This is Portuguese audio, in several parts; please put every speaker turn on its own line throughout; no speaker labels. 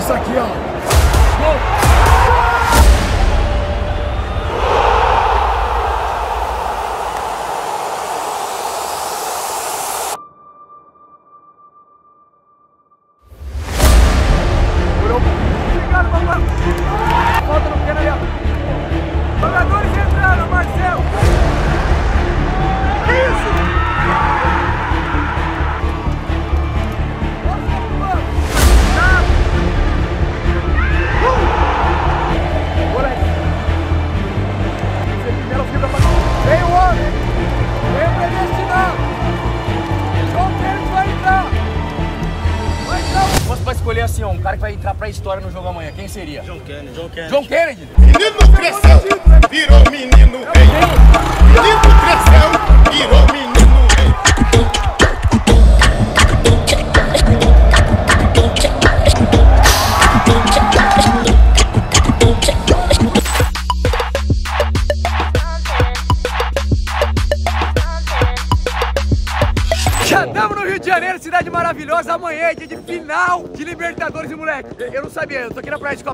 isso aqui, ó. Obrigado, no jogo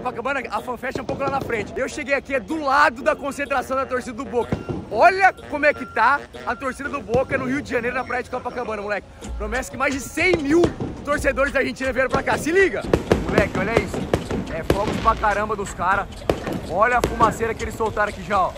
Copacabana, a fanfest é um pouco lá na frente. Eu cheguei aqui, é do lado da concentração da torcida do Boca. Olha como é que tá a torcida do Boca no Rio de Janeiro, na praia de Copacabana, moleque. Promessa que mais de 100 mil torcedores da Argentina vieram pra cá. Se liga! Moleque, olha isso. É fogos pra caramba dos caras. Olha a fumaceira que eles soltaram aqui já, ó.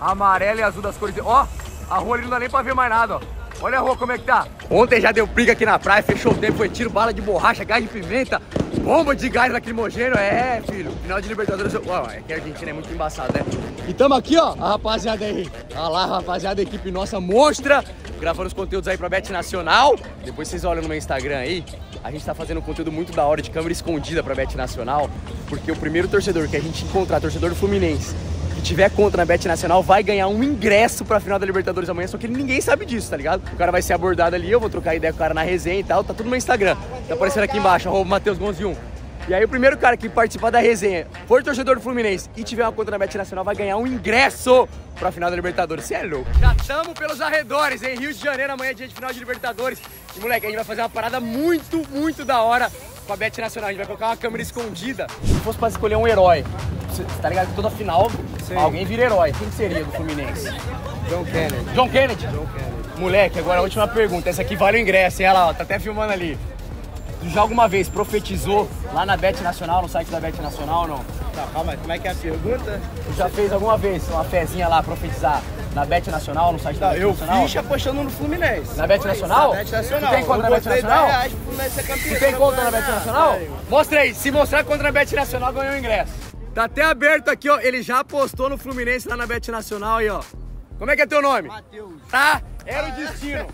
Amarelo e azul das cores. Ó, a rua ali não dá nem pra ver mais nada, ó. Olha a rua como é que tá. Ontem já deu briga aqui na praia, fechou o tempo, foi tiro, bala de borracha, gás de pimenta, bomba de gás lacrimogêneo. É, filho, final de Libertadores. Ué, é que a Argentina é muito embaçada, né? E tamo aqui, ó, a rapaziada aí. Olha lá, rapaziada, a equipe nossa monstra, gravando os conteúdos aí pra Bet Nacional. Depois vocês olham no meu Instagram aí. A gente tá fazendo um conteúdo muito da hora de câmera escondida pra Bet Nacional, porque o primeiro torcedor que a gente encontrar, torcedor do Fluminense, que tiver conta na Bet Nacional vai ganhar um ingresso pra final da Libertadores amanhã, só que ninguém sabe disso, tá ligado? O cara vai ser abordado ali, eu vou trocar ideia com o cara na resenha e tal, tá tudo no meu Instagram. Tá aparecendo aqui embaixo, arroba Matheus Gonzi 1. E aí o primeiro cara que participar da resenha, for torcedor do Fluminense e tiver uma conta na Bet Nacional, vai ganhar um ingresso pra final da Libertadores. Você é louco. Já estamos pelos arredores, em Rio de Janeiro, amanhã é dia de final de Libertadores. E moleque, a gente vai fazer uma parada muito, muito da hora com a Bet Nacional. A gente vai colocar uma câmera escondida. Se fosse pra escolher um herói, você tá ligado que toda final alguém vira herói. Quem que seria do Fluminense?
John Kennedy.
John Kennedy?
John Kennedy.
Moleque, agora a última pergunta. Essa aqui vale o ingresso, hein? Olha lá, ó, tá até filmando ali. Tu já alguma vez profetizou lá na Bet Nacional, no site da Bet Nacional ou não?
Tá, calma aí, como é que é a pergunta?
Tu já fez alguma vez uma fezinha lá profetizar na Bet Nacional, no site da
Não,
Bet
eu
Nacional?
fiz apostando no Fluminense.
Na Bet Nacional?
Na Bet Nacional.
Tu tem conta na
Eu
Bet Nacional?
10 reais pro Fluminense ser campeão.
Tu tem conta na Bet Nacional? Mostra aí, se mostrar conta na Bet Nacional, ganhou o ingresso. Tá até aberto aqui, ó. Ele já apostou no Fluminense lá na Bet Nacional aí, ó. Como é que é teu nome?
Matheus.
Tá? Era o destino.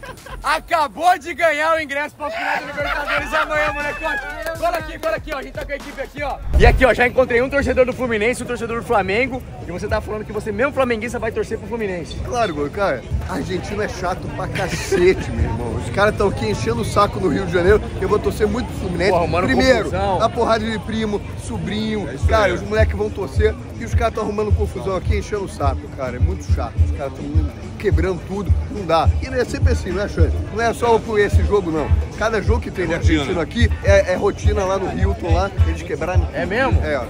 Acabou de ganhar o ingresso pra final da Libertadores amanhã, molecote. Cola aqui, cola aqui, ó. A gente tá com a equipe aqui, ó. E aqui, ó, já encontrei um torcedor do Fluminense, um torcedor do Flamengo. E você tá falando que você, mesmo flamenguista, vai torcer pro Fluminense.
Claro, mano, cara, a Argentina é chato pra cacete, meu irmão. Os caras estão aqui enchendo o saco no Rio de Janeiro. Eu vou torcer muito pro Fluminense.
Pô, arrumando
Primeiro,
confusão.
a porrada de primo, sobrinho. cara, os moleques vão torcer e os caras estão arrumando confusão aqui, enchendo o saco, cara. É muito chato. Os caras estão quebrando tudo. Não dá. E é sempre assim, não é, Xande? Não é só por esse jogo, não. Cada jogo que tem de argentino aqui é, é rotina lá no Hilton, lá. Eles quebraram.
É mesmo?
É, ó.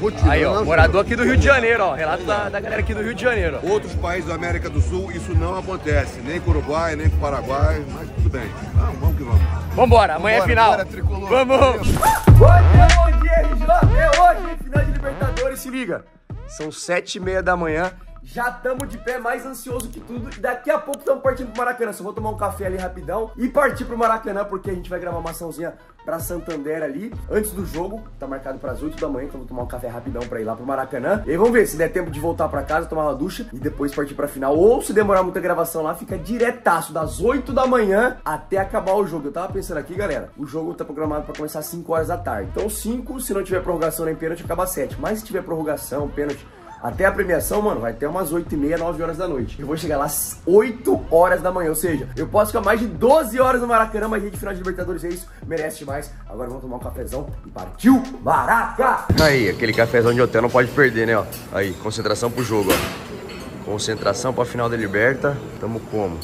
Rotina.
Aí,
não
ó,
é
morador aqui do Rio de Janeiro, ó. Relato da, da galera aqui do Rio de Janeiro.
Outros países da América do Sul isso não acontece, nem com o Uruguai, nem com o Paraguai, mas tudo bem. Vamos, vamos que vamos.
Vambora, amanhã é
Bora,
final.
bora, tricolor.
Vamos! Dia, RJ! É hoje, final de Libertadores, se liga. São sete e meia da manhã. Já estamos de pé, mais ansioso que tudo. E daqui a pouco estamos partindo pro Maracanã. Só vou tomar um café ali rapidão e partir pro Maracanã, porque a gente vai gravar uma açãozinha pra Santander ali, antes do jogo. Tá marcado pras 8 da manhã, então vou tomar um café rapidão pra ir lá pro Maracanã. E aí vamos ver se der tempo de voltar pra casa, tomar uma ducha e depois partir pra final. Ou se demorar muita gravação lá, fica diretaço das 8 da manhã até acabar o jogo. Eu tava pensando aqui, galera, o jogo tá programado pra começar às 5 horas da tarde. Então 5, se não tiver prorrogação nem pênalti, acaba às 7. Mas se tiver prorrogação, pênalti, até a premiação, mano, vai ter umas 8 e meia, 9 horas da noite. Eu vou chegar lá às 8 horas da manhã, ou seja, eu posso ficar mais de 12 horas no Maracanã, mas gente, final de Libertadores é isso, merece demais. Agora vamos tomar um cafezão e partiu Maraca!
Aí, aquele cafezão de hotel não pode perder, né, ó. Aí, concentração pro jogo, ó. Concentração pra final da Liberta. Tamo como?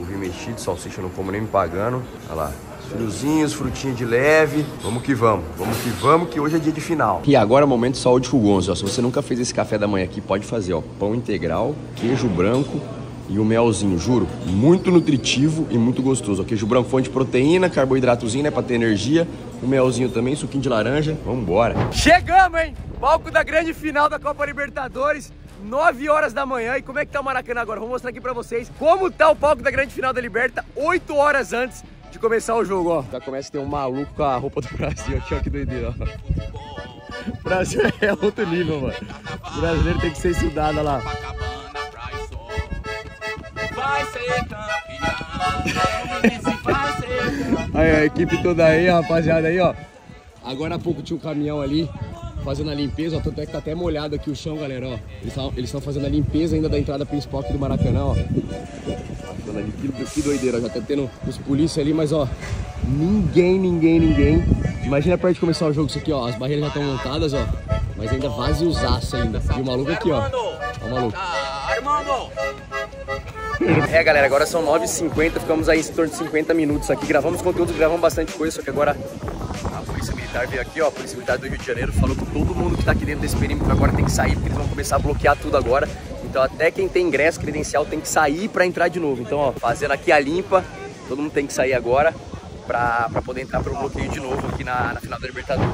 Ovo mexido, salsicha não como nem me pagando. Olha lá. Friozinhos, frutinha de leve. Vamos que vamos. Vamos que vamos, que hoje é dia de final. E agora é o momento saúde Fugonzo. Ó. Se você nunca fez esse café da manhã aqui, pode fazer, ó. Pão integral, queijo branco e o melzinho, juro. Muito nutritivo e muito gostoso. O queijo branco fonte de proteína, carboidratozinho, né, pra ter energia. O melzinho também, suquinho de laranja. Vambora.
Chegamos, hein? Palco da grande final da Copa Libertadores. 9 horas da manhã. E como é que tá o Maracanã agora? Vou mostrar aqui pra vocês como tá o palco da grande final da Liberta 8 horas antes de começar o jogo, ó. Já começa a ter um maluco com a roupa do Brasil aqui, ó, que doideira, ó. O Brasil é outro nível, mano. O brasileiro tem que ser estudado, lá. Aí, a equipe toda aí, rapaziada aí, ó. Agora há pouco tinha um caminhão ali fazendo a limpeza, ó. Tanto é que tá até molhado aqui o chão, galera, ó. Eles estão fazendo a limpeza ainda da entrada principal aqui do Maracanã, ó. Mano, que, que doideira, já tá tendo os polícia ali, mas ó, ninguém, ninguém, ninguém. Imagina pra gente começar o jogo isso aqui, ó. As barreiras já estão montadas, ó. Mas ainda vaziosaço ainda. E o maluco aqui, ó. Ó o maluco.
Armando!
É, galera, agora são 9h50, ficamos aí em torno de 50 minutos aqui. Gravamos conteúdo, gravamos bastante coisa, só que agora Militar veio aqui, ó, a Polícia Militar do Rio de Janeiro, falou que todo mundo que tá aqui dentro desse perímetro agora tem que sair, porque eles vão começar a bloquear tudo agora. Então até quem tem ingresso credencial tem que sair pra entrar de novo. Então, ó, fazendo aqui a limpa, todo mundo tem que sair agora pra poder entrar pro bloqueio de novo aqui na, na final da Libertadores.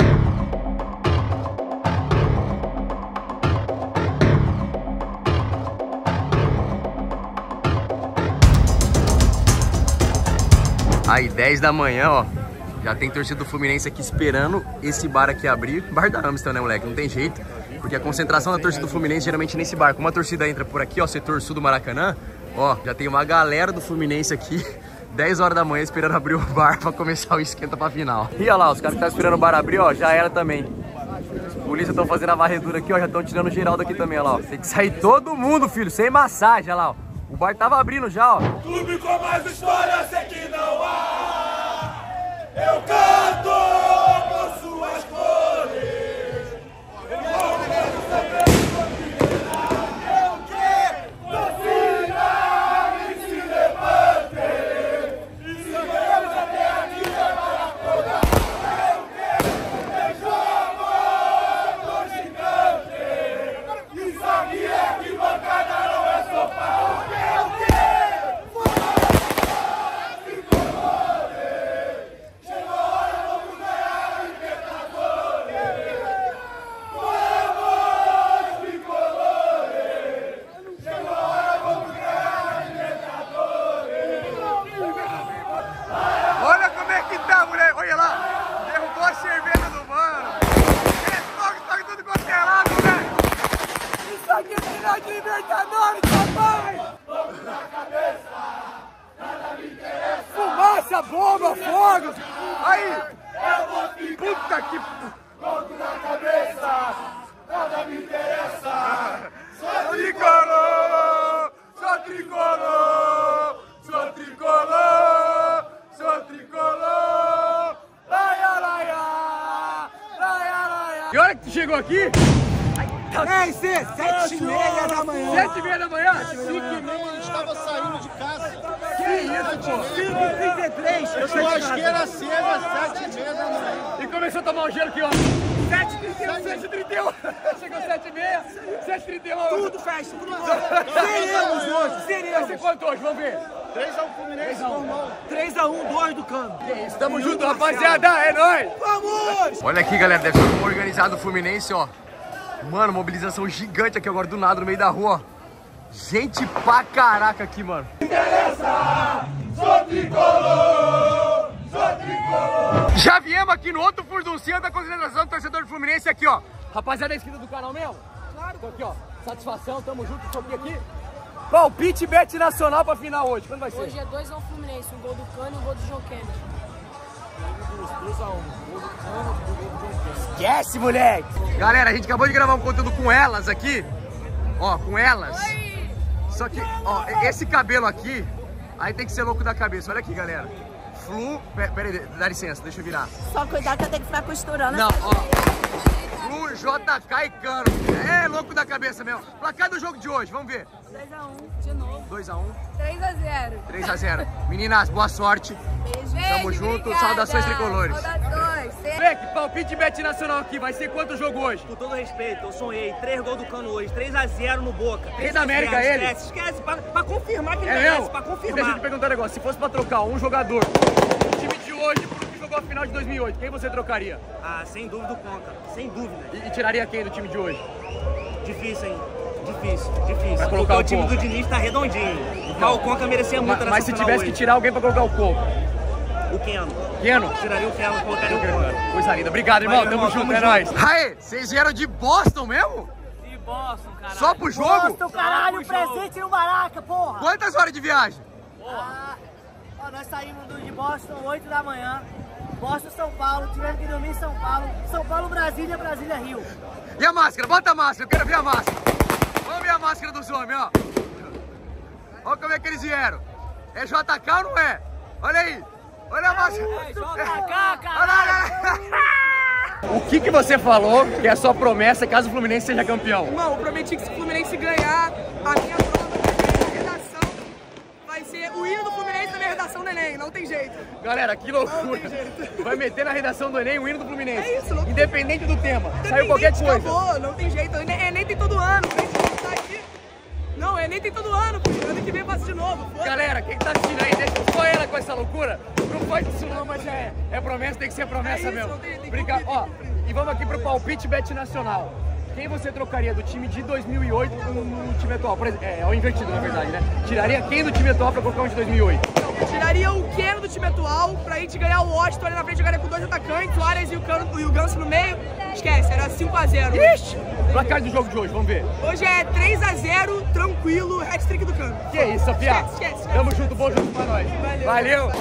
Aí, 10 da manhã, ó. Já tem torcida do Fluminense aqui esperando esse bar aqui abrir. Bar da Amsterdã, né, moleque? Não tem jeito. Porque a concentração da torcida do Fluminense geralmente é nesse bar. Como a torcida entra por aqui, ó, setor sul do Maracanã, ó, já tem uma galera do Fluminense aqui. 10 horas da manhã esperando abrir o bar pra começar o esquenta pra final. E olha lá, os caras que estão esperando o bar abrir, ó, já era também. Polícia estão fazendo a varredura aqui, ó, já estão tirando geral daqui também, olha lá, ó. Tem que sair todo mundo, filho, sem massagem, olha lá, ó. O bar tava abrindo já, ó.
Clube com mais história, sei que. Eu canto por suas cores. Eu quero ser Eu quero torcida e se levante. E se vemos até aqui é Maracanã. Eu quero ter jogo do gigante. Isso aqui é arquibancada, não é sofá. Eu quero
Olha como é que tá, mulher. Olha lá. Derrubou a cerveja do mano. Esse fogo tá tudo congelado, velho. Isso aqui é final de Libertadores, papai. Fumaça, bomba, fogo. Aí. Puta que... Sou tricolor, sou tricolor, sou tricolor, sou tricolor. Laia, laia, laia, laia. E hora que tu chegou aqui?
Ei, Cê, sete e meia da manhã.
Sete e meia da manhã?
Cinco e meia, a gente estava saindo de casa.
Que isso, pô?
5h33, eu churrasqueira acesa, sete e meia da manhã.
E começou a tomar o gelo aqui, ó. 7h31, 7h31. Chegou 7h30, 7h31.
Tudo festa, tudo novo. Seremos hoje,
Vai ser
seremos.
quanto hoje? Vamos ver.
3x1 Fluminense, normal. 3x1, 2 do Cano.
Tamo junto, rapaziada. É nóis.
Vamos!
Olha aqui, galera. Deve ser um organizado Fluminense, ó. Mano, mobilização gigante aqui agora do nada, no meio da rua, ó. Gente pra caraca aqui, mano.
Sou tricolor, sou tricolor.
Já viemos aqui no outro furduncinho da concentração do torcedor do Fluminense aqui, ó. Rapaziada, é inscrita do canal mesmo? Claro. Tô aqui, ó. Satisfação, tamo junto, sorri aqui. Palpite bet nacional pra final hoje. Quando vai ser?
Hoje é 2 ao Fluminense, um gol do Cano e um gol do João Kennedy.
Esquece, moleque! Galera, a gente acabou de gravar um conteúdo com elas aqui. Ó, com elas. Só que, ó, esse cabelo aqui, aí tem que ser louco da cabeça. Olha aqui, galera. Flu. Pera, pera aí, dá licença, deixa eu virar.
Só cuidar que eu tenho que ficar costurando.
Não, ó. JK e Cano. É louco da cabeça mesmo. Placar do jogo de hoje, vamos ver.
2x1, de novo.
2x1,
3x0.
3x0. Meninas, boa sorte.
Beijo.
Tamo junto, saudações tricolores.
Saudações.
Moleque, palpite bet nacional aqui, vai ser quanto jogo hoje?
Com todo respeito, eu sonhei. Três gols do Cano hoje, 3x0 no Boca.
Rei da
3 a 0,
América, ele?
Esquece, esquece. Pra, pra confirmar que ele
É
merece, pra
Deixa eu
confirmar.
te perguntar um negócio. Se fosse pra trocar um jogador do time de hoje pro jogou a final de 2008, quem você trocaria?
Ah, sem dúvida o Conca. Sem dúvida.
E, e tiraria quem do time de hoje?
Difícil, hein? Difícil, difícil.
Vai
Porque
colocar o
o time
Conca.
do Diniz tá redondinho. Mas o Conca merecia muito
Mas,
nessa
mas se tivesse que tirar alguém pra colocar o Coco.
O Keno.
Keno?
Tiraria o Keno, colocaria o Conca.
Coisa linda. Obrigado, irmão.
Valeu,
tamo
irmão,
junto,
tamo
é nóis. Aê, vocês vieram de Boston mesmo?
De Boston, cara.
Só pro jogo?
caralho, presente no Maraca, porra!
Quantas horas de viagem?
Ah, ó, nós saímos de Boston 8 da manhã. Boston, São Paulo, tivemos que dormir em São Paulo. São Paulo, Brasília, Brasília, Rio.
E a máscara? Bota a máscara, eu quero ver a máscara. Vamos ver a máscara dos homens, ó. Olha como é que eles vieram. É JK ou não é? Olha aí. Olha a máscara. Olha, olha. O que, que você falou que é a sua promessa caso o Fluminense seja campeão?
Irmão, eu prometi que se o Fluminense ganhar, a minha vai ser o hino do Fluminense na minha redação do Enem, não tem jeito.
Galera, que loucura. Vai meter na redação do Enem o hino do Fluminense.
É isso, não-
Independente do tema. Saiu qualquer
Independente,
coisa.
Acabou, não tem jeito. Enem, Enem tem todo ano, tá aqui. Não, Enem tem todo ano, filho. Ano que vem eu faço de novo. foda-se.
Galera, quem tá assistindo aí, deixa só ela com essa loucura. Não faz isso não, mas já é. É promessa, tem que ser promessa
É isso,
mesmo.
tem- tem
Ó, e vamos aqui pro palpite bet nacional. Quem você trocaria do time de 2008 com o time atual? Por exemplo, é, é o invertido, na verdade, né? Tiraria quem do time atual pra colocar um de 2008?
Eu tiraria o Keno do time atual pra gente ganhar o Washington ali na frente, jogaria com dois atacantes, o Arias e o, Cano, e o Ganso no meio. Esquece, era 5x0.
Ixi! Placar do jogo de hoje, vamos ver.
Hoje é 3x0, tranquilo, hat-trick do Cano.
Que isso, Sofia?
Esquece, esquece, esquece.
Tamo junto, bom jogo pra nós.
Valeu.
Valeu.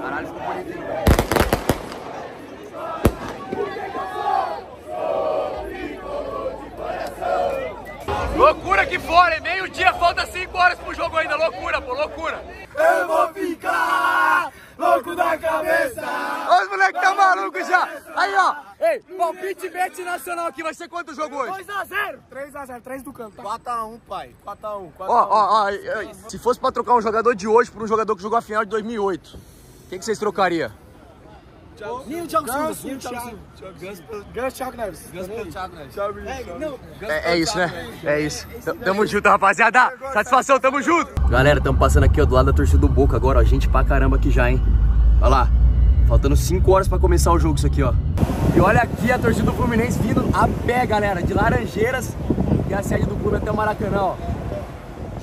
Caralho, ficou bonito, que fora, hein? Meio-dia, falta 5 horas pro jogo ainda. Loucura, pô, loucura.
Eu vou ficar louco da cabeça.
Os moleques tá maluco já. Aí, ó. Ei, palpite bet nacional aqui. Vai ser quanto o jogo hoje?
2x0. 3x0, 3 do Cano.
4x1, pai. 4x1.
Ó, ó, ó. Se fosse pra trocar um jogador de hoje por um jogador que jogou a final de 2008, quem que vocês trocariam?
Thiago Silva. Nino Thiago Silva.
Ganso Thiago Neves. Ganso pelo Thiago Neves. Thiago
É, é isso, né? É isso. Tamo junto, rapaziada. Satisfação, tamo junto. Galera, tamo passando aqui, ó, do lado da torcida do Boca agora, ó. Gente pra caramba aqui já, hein? Olha lá. Faltando 5 horas pra começar o jogo isso aqui, ó. E olha aqui a torcida do Fluminense vindo a pé, galera. De Laranjeiras, que é a sede do clube até o Maracanã, ó.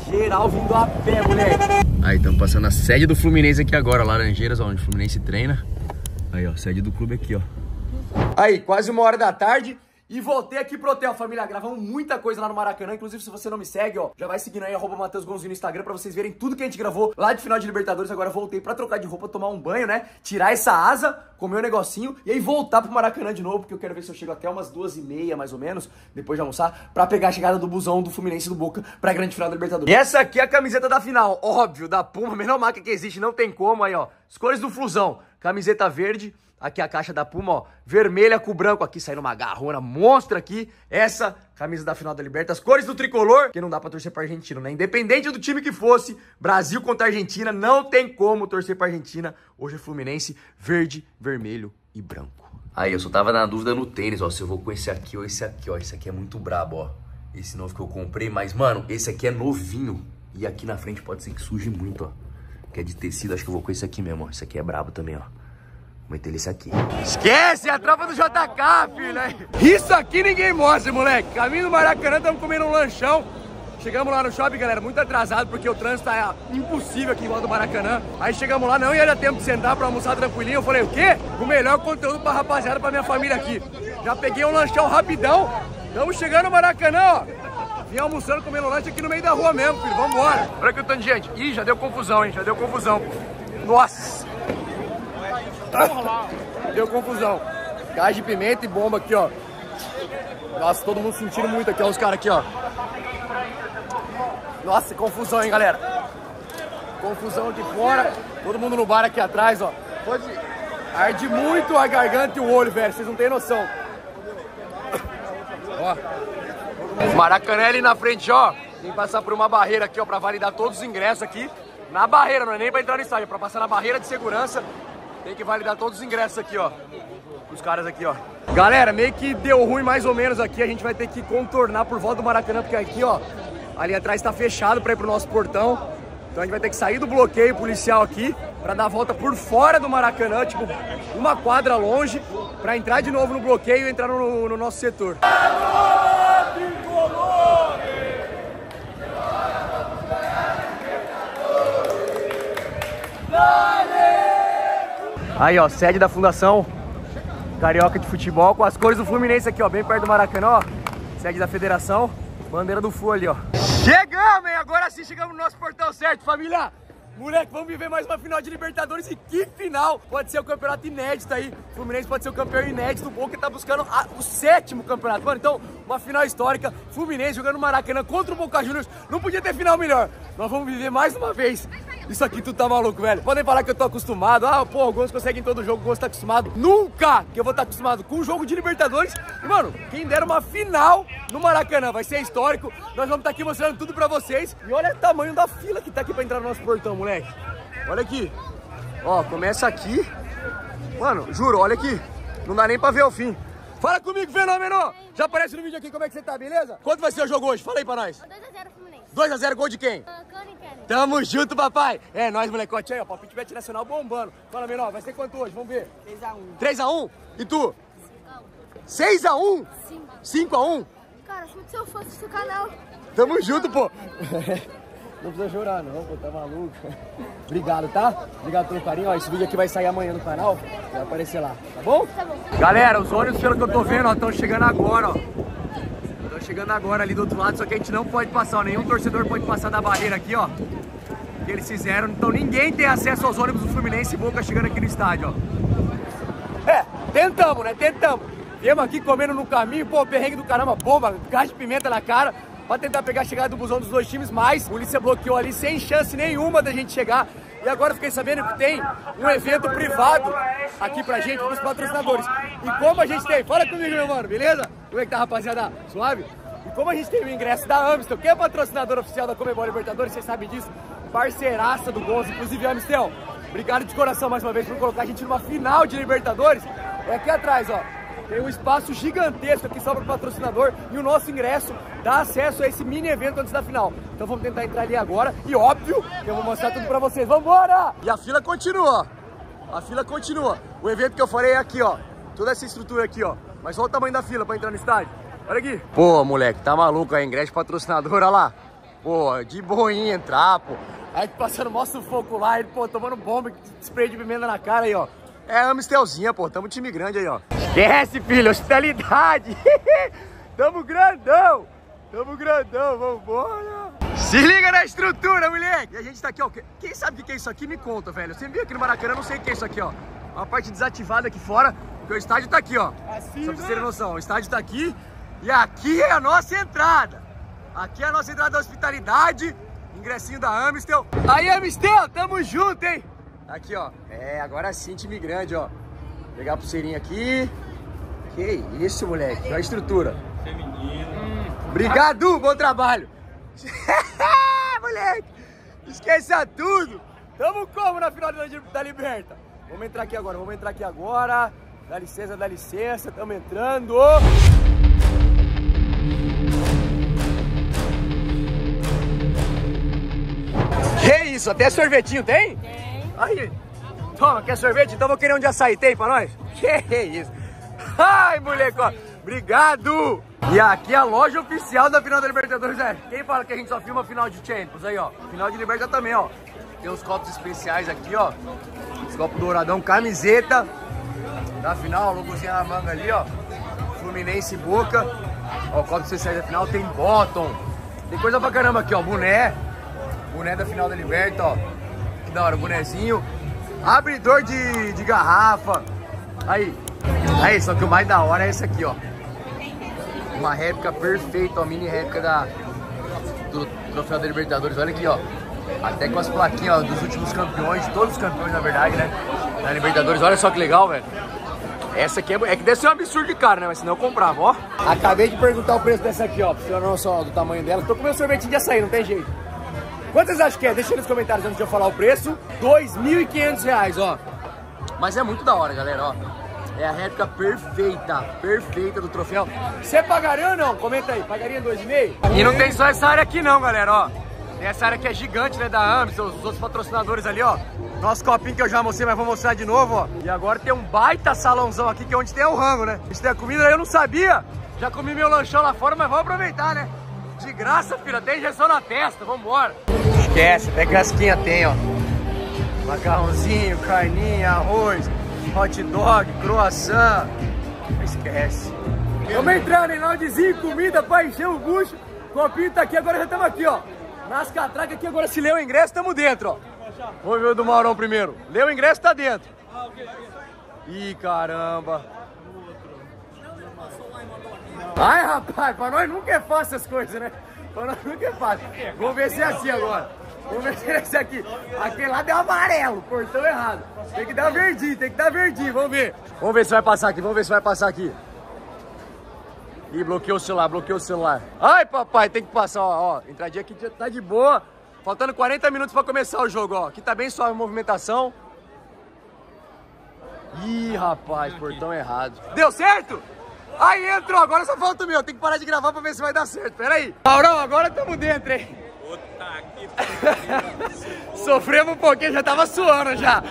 Geral vindo a pé, moleque. Aí, estamos passando a sede do Fluminense aqui agora, Laranjeiras, ó, onde o Fluminense treina. Aí, ó, sede do clube aqui, ó. Aí, quase uma hora da tarde. E voltei aqui pro hotel, família. Gravamos muita coisa lá no Maracanã. Inclusive, se você não me segue, ó, já vai seguindo aí, arroba Matheus Gonzinho no Instagram pra vocês verem tudo que a gente gravou lá de final de Libertadores. Agora voltei pra trocar de roupa, tomar um banho, né? Tirar essa asa, comer um negocinho e aí voltar pro Maracanã de novo, porque eu quero ver se eu chego até umas duas e meia, mais ou menos, depois de almoçar, pra pegar a chegada do busão do Fluminense do Boca pra grande final da Libertadores. E essa aqui é a camiseta da final, óbvio, da Puma, a melhor marca que existe, não tem como. Aí, ó, as cores do Flusão, camiseta verde. Aqui a caixa da Puma, ó, vermelha com branco aqui, saindo uma garrona monstra aqui. Essa, camisa da final da Libertas, cores do tricolor, que não dá pra torcer pra Argentina, né? Independente do time que fosse, Brasil contra Argentina, não tem como torcer pra Argentina. Hoje é Fluminense, verde, vermelho e branco. Aí, eu só tava na dúvida no tênis, ó, se eu vou com esse aqui ou esse aqui, ó. Esse aqui é muito brabo, ó. Esse novo que eu comprei, mas, mano, esse aqui é novinho. E aqui na frente pode ser que suje muito, ó. Que é de tecido, acho que eu vou com esse aqui mesmo, ó. Esse aqui é brabo também, ó. Vou meter esse aqui. Esquece, é a tropa do JK, filho. né? Isso aqui ninguém mostra, moleque. Caminho do Maracanã, estamos comendo um lanchão. Chegamos lá no shopping, galera, muito atrasado, porque o trânsito tá impossível aqui em volta do Maracanã. Aí chegamos lá, não ia dar tempo de sentar pra almoçar tranquilinho. Eu falei, o quê? O melhor conteúdo pra rapaziada, pra minha família aqui. Já peguei um lanchão rapidão. Estamos chegando no Maracanã, ó. Vim almoçando, comendo lanche aqui no meio da rua mesmo, filho. Vambora. Olha que o tanto de gente. Ih, já deu confusão, hein? Já deu confusão. Nossa. Deu confusão. Gás de pimenta e bomba aqui, ó. Nossa, todo mundo sentindo muito aqui, ó. Os caras aqui, ó. Nossa, confusão, hein, galera. Confusão aqui fora. Todo mundo no bar aqui atrás, ó. Pode. Arde muito a garganta e o olho, velho. Vocês não têm noção. Ó. Maracanã ali na frente, ó. Tem que passar por uma barreira aqui, ó, pra validar todos os ingressos aqui. Na barreira, não é nem pra entrar no estádio, é pra passar na barreira de segurança. Tem que validar todos os ingressos aqui, ó. Os caras aqui, ó. Galera, meio que deu ruim mais ou menos aqui. A gente vai ter que contornar por volta do Maracanã, porque aqui, ó, ali atrás tá fechado pra ir pro nosso portão. Então a gente vai ter que sair do bloqueio policial aqui pra dar a volta por fora do Maracanã, tipo, uma quadra longe, pra entrar de novo no bloqueio e entrar no, no nosso setor. Aí, ó, sede da Fundação Carioca de Futebol, com as cores do Fluminense aqui, ó, bem perto do Maracanã, ó. Sede da Federação, bandeira do Flu ali, ó. Chegamos, hein? Agora sim chegamos no nosso portão certo, família. Moleque, vamos viver mais uma final de Libertadores e que final! Pode ser o campeonato inédito aí. O Fluminense pode ser o campeão inédito. O Boca tá buscando a, o sétimo campeonato. Mano, então, uma final histórica. Fluminense jogando Maracanã contra o Boca Juniors. Não podia ter final melhor. Nós vamos viver mais uma vez. Isso aqui tu tá maluco, velho. Podem falar que eu tô acostumado. Ah, pô, o Gonçalo consegue em todo jogo. O Gonçalo tá acostumado. Nunca que eu vou estar tá acostumado com um jogo de Libertadores. E, mano, quem dera uma final no Maracanã. Vai ser histórico. Nós vamos estar tá aqui mostrando tudo pra vocês. E olha o tamanho da fila que tá aqui pra entrar no nosso portão, moleque. Olha aqui. Ó, começa aqui. Mano, juro, olha aqui. Não dá nem pra ver o fim. Fala comigo, fenômeno! Já aparece no vídeo aqui como é que você tá, beleza? Quanto vai ser o jogo hoje? Fala aí pra nós.
2x0 Fluminense.
2x0, gol de quem?
Kenny.
Tamo junto, papai. É, nós, molecote aí, ó. Palpite Bet Nacional bombando. Fala, menor, vai ser quanto hoje? Vamos ver.
3x1.
3x1? E tu? 6x1? 5x1?
Cara, se eu fosse do seu canal.
Tamo junto, pô. Não precisa chorar não, pô, tá maluco. Obrigado, tá? Obrigado pelo carinho. Ó, esse vídeo aqui vai sair amanhã no canal. Vai aparecer lá, tá bom?
Tá bom.
Galera, os ônibus, pelo que eu tô vendo, ó, estão chegando agora, ó. Chegando agora ali do outro lado, só que a gente não pode passar, ó. Nenhum torcedor pode passar da barreira aqui, ó. Que eles fizeram. Então ninguém tem acesso aos ônibus do Fluminense e Boca chegando aqui no estádio, ó. É, tentamos, né? Tentamos. Viemos aqui comendo no caminho, pô, perrengue do caramba, bomba, gás de pimenta na cara pra tentar pegar a chegada do busão dos dois times, mas a polícia bloqueou ali sem chance nenhuma da gente chegar. E agora fiquei sabendo que tem um evento privado aqui pra gente, pros patrocinadores. E como a gente tem, fala comigo, meu mano, beleza? Como é que tá, rapaziada? Suave? E como a gente tem o ingresso da Amistel, que é patrocinador oficial da Comebol Libertadores, vocês sabem disso, parceiraça do Gonzo, inclusive Amistel, obrigado de coração mais uma vez por colocar a gente numa final de Libertadores. É aqui atrás, ó. Tem um espaço gigantesco aqui só para o patrocinador e o nosso ingresso dá acesso a esse mini evento antes da final. Então vamos tentar entrar ali agora e óbvio que eu vou mostrar tudo para vocês. Vambora! E a fila continua, ó. A fila continua. O evento que eu falei é aqui, ó. Toda essa estrutura aqui, ó. Mas olha o tamanho da fila para entrar no estádio. Olha aqui. Pô, moleque, tá maluco aí, ingresso patrocinador, olha lá. Pô, de boinha entrar, pô. Aí passando mó sufoco lá, ele, pô, tomando bomba, spray de pimenta na cara aí, ó. É Amistelzinha, pô. Tamo time grande aí, ó. Esquece, filho. Hospitalidade. Tamo grandão. Tamo grandão. Vambora. Se liga na estrutura, moleque. E a gente tá aqui, ó. Quem sabe o que é isso aqui, me conta, velho. Eu sempre vi aqui no Maracanã, não sei o que é isso aqui, ó. Uma parte desativada aqui fora. Porque o estádio tá aqui, ó.
Assim,
Só pra vocês terem noção. O estádio tá aqui. E aqui é a nossa entrada. Aqui é a nossa entrada da hospitalidade. Ingressinho da Amistel. Aí, Amistel, tamo junto, hein? Aqui, ó. É, agora sim, time grande, ó. Pegar a pulseirinha aqui. Que isso, moleque. Olha a estrutura. Feminino. Hum. Obrigado, bom trabalho. moleque. Esqueça tudo. Tamo como na final da, da Liberta? Vamos entrar aqui agora, vamos entrar aqui agora. Dá licença, dá licença. Tamo entrando. Que isso? Até sorvetinho tem?
Tem.
Aí, toma, quer sorvete? Então vou querer um de açaí, tem pra nós? Que isso? Ai, moleque, ó, obrigado! E aqui é a loja oficial da final da Libertadores, é. Quem fala que a gente só filma final de Champions? Aí, ó, final de Libertadores também, ó. Tem os copos especiais aqui, ó. Os copos douradão, camiseta da final, logozinha na manga ali, ó. Fluminense e Boca. Ó, copos especiais da final, tem bottom. Tem coisa pra caramba aqui, ó, boné. Boné da final da Liberta, ó. Da hora, bonezinho. Abridor de, de garrafa. Aí. Aí, só que o mais da hora é esse aqui, ó. Uma réplica perfeita, ó. Mini réplica da, do troféu da Libertadores. Olha aqui, ó. Até com as plaquinhas ó, dos últimos campeões, todos os campeões, na verdade, né? Da Libertadores. Olha só que legal, velho. Essa aqui é, é que deve ser um absurdo de cara, né? Mas senão eu comprava, ó. Acabei de perguntar o preço dessa aqui, ó. Pra você ter noção do tamanho dela. Tô comendo sorvetinho de açaí, não tem jeito. Quanto vocês acham que é? Deixa aí nos comentários antes de eu falar o preço. 2.500 reais, ó. Mas é muito da hora, galera, ó. É a réplica perfeita, perfeita do troféu. Você pagaria ou não? Comenta aí, pagaria dois e meio? E não tem só essa área aqui não, galera, ó. Tem essa área que é gigante, né, da Ames, os, os outros patrocinadores ali, ó. Nosso copinho que eu já mostrei, mas vou mostrar de novo, ó. E agora tem um baita salãozão aqui, que é onde tem o rango, né? A gente tem a comida, eu não sabia. Já comi meu lanchão lá fora, mas vamos aproveitar, né? De graça, filha, tem injeção na testa, vambora. Esquece, até casquinha tem, ó. Macarrãozinho, carninha, arroz, hot dog, croissant. Esquece. Vamos entrando em loungezinho, comida pra encher o bucho. Copinho tá aqui, agora já estamos aqui, ó. Nas catracas aqui, agora se lê o ingresso, estamos dentro, ó. Vamos ver o do Maurão primeiro. Lê o ingresso, tá dentro. Ih, caramba. Ai, rapaz, pra nós nunca é fácil essas coisas, né? Pra nós nunca é fácil. Vamos ver se é assim agora. Vamos ver se é esse aqui. Aquele lá deu amarelo, portão errado. Tem que dar verdinho, tem que dar verdinho, vamos ver. Vamos ver se vai passar aqui, vamos ver se vai passar aqui. Ih, bloqueou o celular, bloqueou o celular. Ai, papai, tem que passar, ó, ó. Entradinha aqui tá de boa. Faltando 40 minutos pra começar o jogo, ó. Aqui tá bem suave a movimentação. Ih, rapaz, portão errado. Deu certo? Aí entrou, agora só falta o meu. Tem que parar de gravar pra ver se vai dar certo. Pera aí. Maurão, agora tamo dentro, hein? Sofremos um pouquinho, já tava suando já.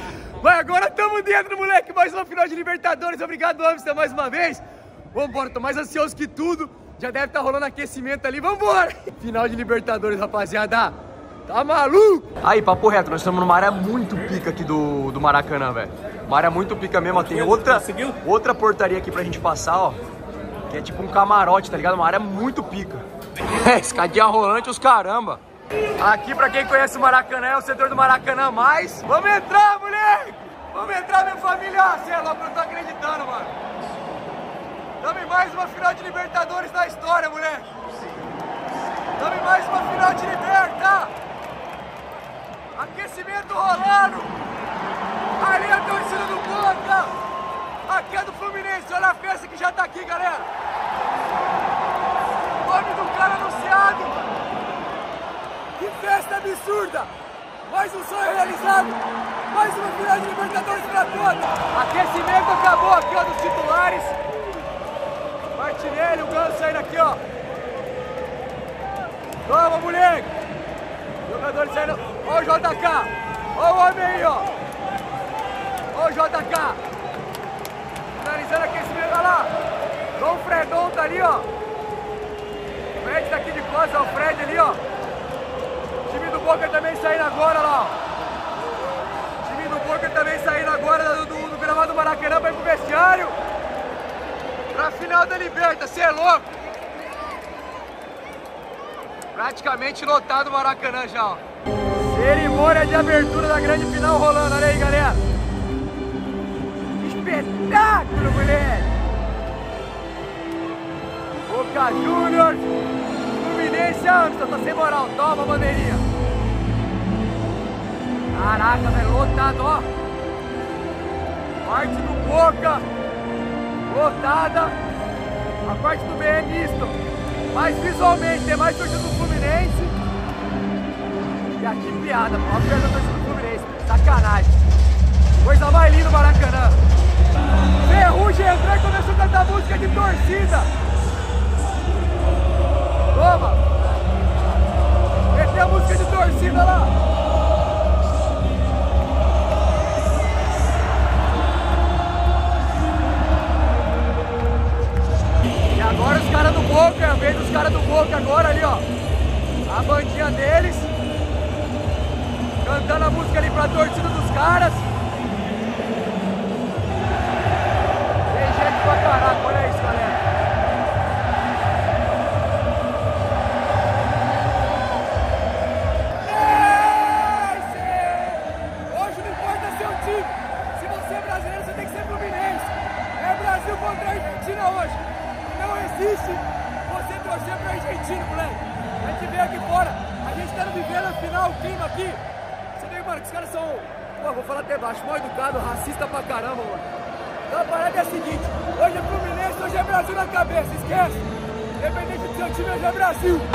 Mas agora tamo dentro, moleque. Mais uma final de Libertadores. Obrigado, Amsterdã, mais uma vez. Vambora, tô mais ansioso que tudo. Já deve estar tá rolando aquecimento ali. Vambora! Final de Libertadores, rapaziada. Tá maluco? Aí, papo reto, nós estamos numa área muito pica aqui do, do Maracanã, velho. Uma área muito pica mesmo, ó. Tem outra, outra portaria aqui pra gente passar, ó. É tipo um camarote, tá ligado? Uma área muito pica. É, escadinha rolante, os caramba. Aqui, pra quem conhece o Maracanã, é o setor do Maracanã mais. Vamos entrar, moleque! Vamos entrar, minha família! Você é louco, eu não tô acreditando, mano. Estamos em mais uma final de Libertadores na história, moleque. Estamos em mais uma final de Liberta. Aquecimento rolando. Ali a torcida do Boca. Aqui é do Olha a festa que já tá aqui, galera. Nome do cara anunciado. Que festa absurda. Mais um sonho realizado. Mais uma final de Libertadores pra todos. Aquecimento acabou aqui, ó, dos titulares. Martinelli, o Ganso saindo aqui, ó. Toma, moleque! Jogador saindo. Ó o JK! Ó o homem aí, ó! Ó o JK! Finalizando aquecimento, olha lá! Ó o Fredon tá ali, ó! O Fred tá aqui de costas, ó o Fred ali, ó! O time do Boca também saindo agora, lá, ó! O time do Boca também saindo agora do, do, do gramado do Maracanã pra ir pro vestiário! Pra final da Liberta, cê é louco! Praticamente lotado o Maracanã já, ó. Cerimônia de abertura da grande final rolando, olha aí, galera. Espetáculo, mulher! Boca Juniors, Fluminense Amsterdam, tá sem moral, toma a bandeirinha. Caraca, velho, lotado, ó. Parte do Boca, lotada. A parte do BM misto. Mas visualmente tem mais torcida do Fluminense. E aqui piada, ó, da torcida do Fluminense. Sacanagem. Coisa mais linda no Maracanã. Ferrugem entrou e começou a cantar música de torcida. Toma. Meteu a música de torcida lá. Agora os caras do Boca, vez dos caras do Boca agora ali, ó. A bandinha deles. Cantando a música ali pra torcida dos caras. Caraca, olha isso, galera. Hoje não importa seu time. Se você é brasileiro, você tem que ser fluminense. É Brasil contra a Argentina hoje existe você torcer pra Argentina, moleque. A gente veio aqui fora, a gente tá vivendo a final, o clima aqui. os caras são, pô, vou falar até baixo, mal educado, racista pra caramba, mano. Brasil.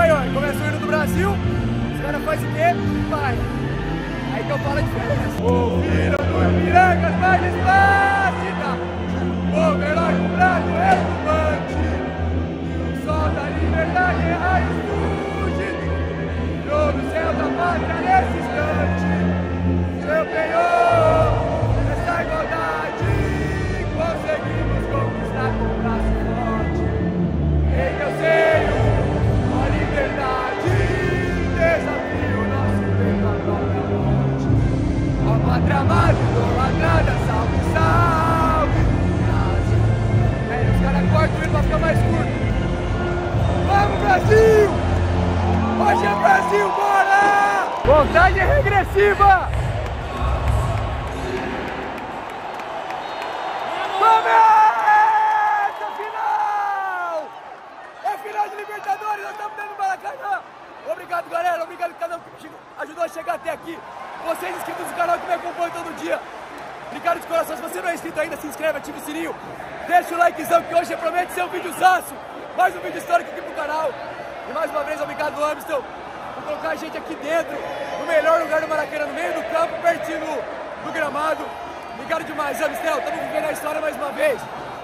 Aí começa o hino do Brasil, os caras fazem o quê? Vai. Aí que eu falo a diferença. Ouviram por Pirangas mais esplácida, o melhor prato é fumante. O sol da liberdade é raiz fugido. Tirou do céu da pátria nesse instante Seu A pátria amada, idolatrada, salve, salve É, os caras cortam hino pra ficar mais curto Vamos Brasil! Hoje é Brasil, bora! Contagem regressiva! Começa a final! É final de Libertadores, nós estamos dentro do! Obrigado, galera, obrigado a cada um que ajudou a chegar até aqui. Vocês inscritos no canal que me acompanham todo dia. Obrigado de coração, se você não é inscrito ainda, se inscreve, ativa o sininho. Deixa o likezão que hoje promete ser um videozaço. Mais um vídeo histórico aqui pro canal. E mais uma vez, obrigado, Amiston, por colocar a gente aqui dentro, no melhor lugar do Maracanã, no meio do campo, pertinho do, do gramado. Obrigado demais, Amistel. Estamos vivendo a história mais uma vez.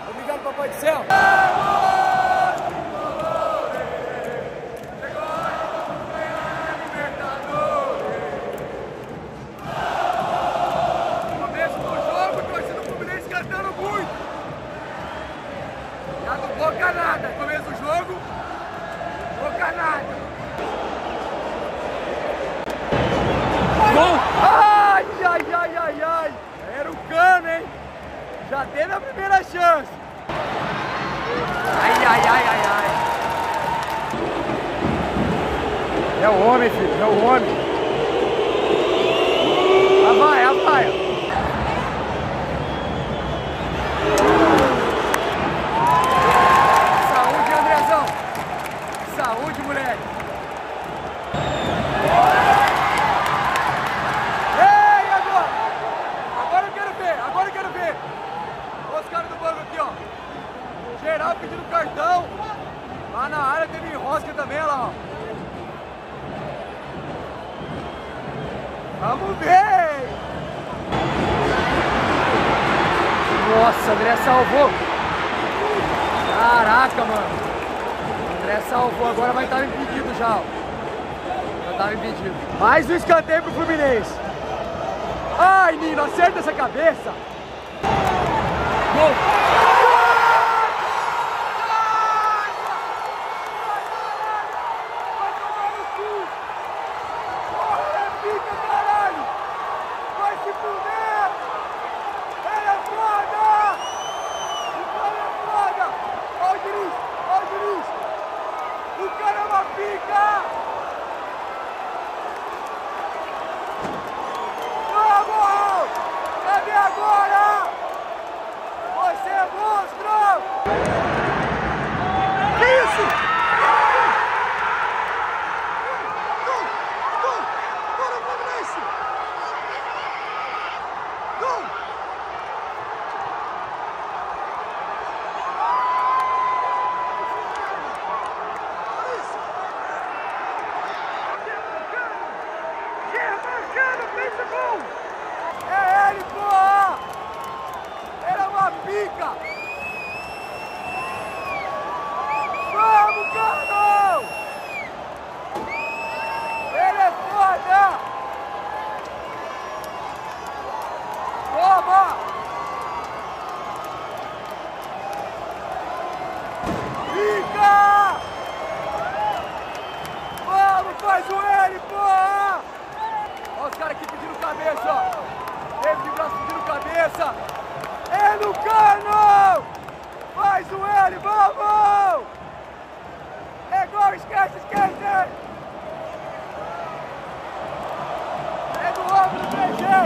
Obrigado, Papai do Céu.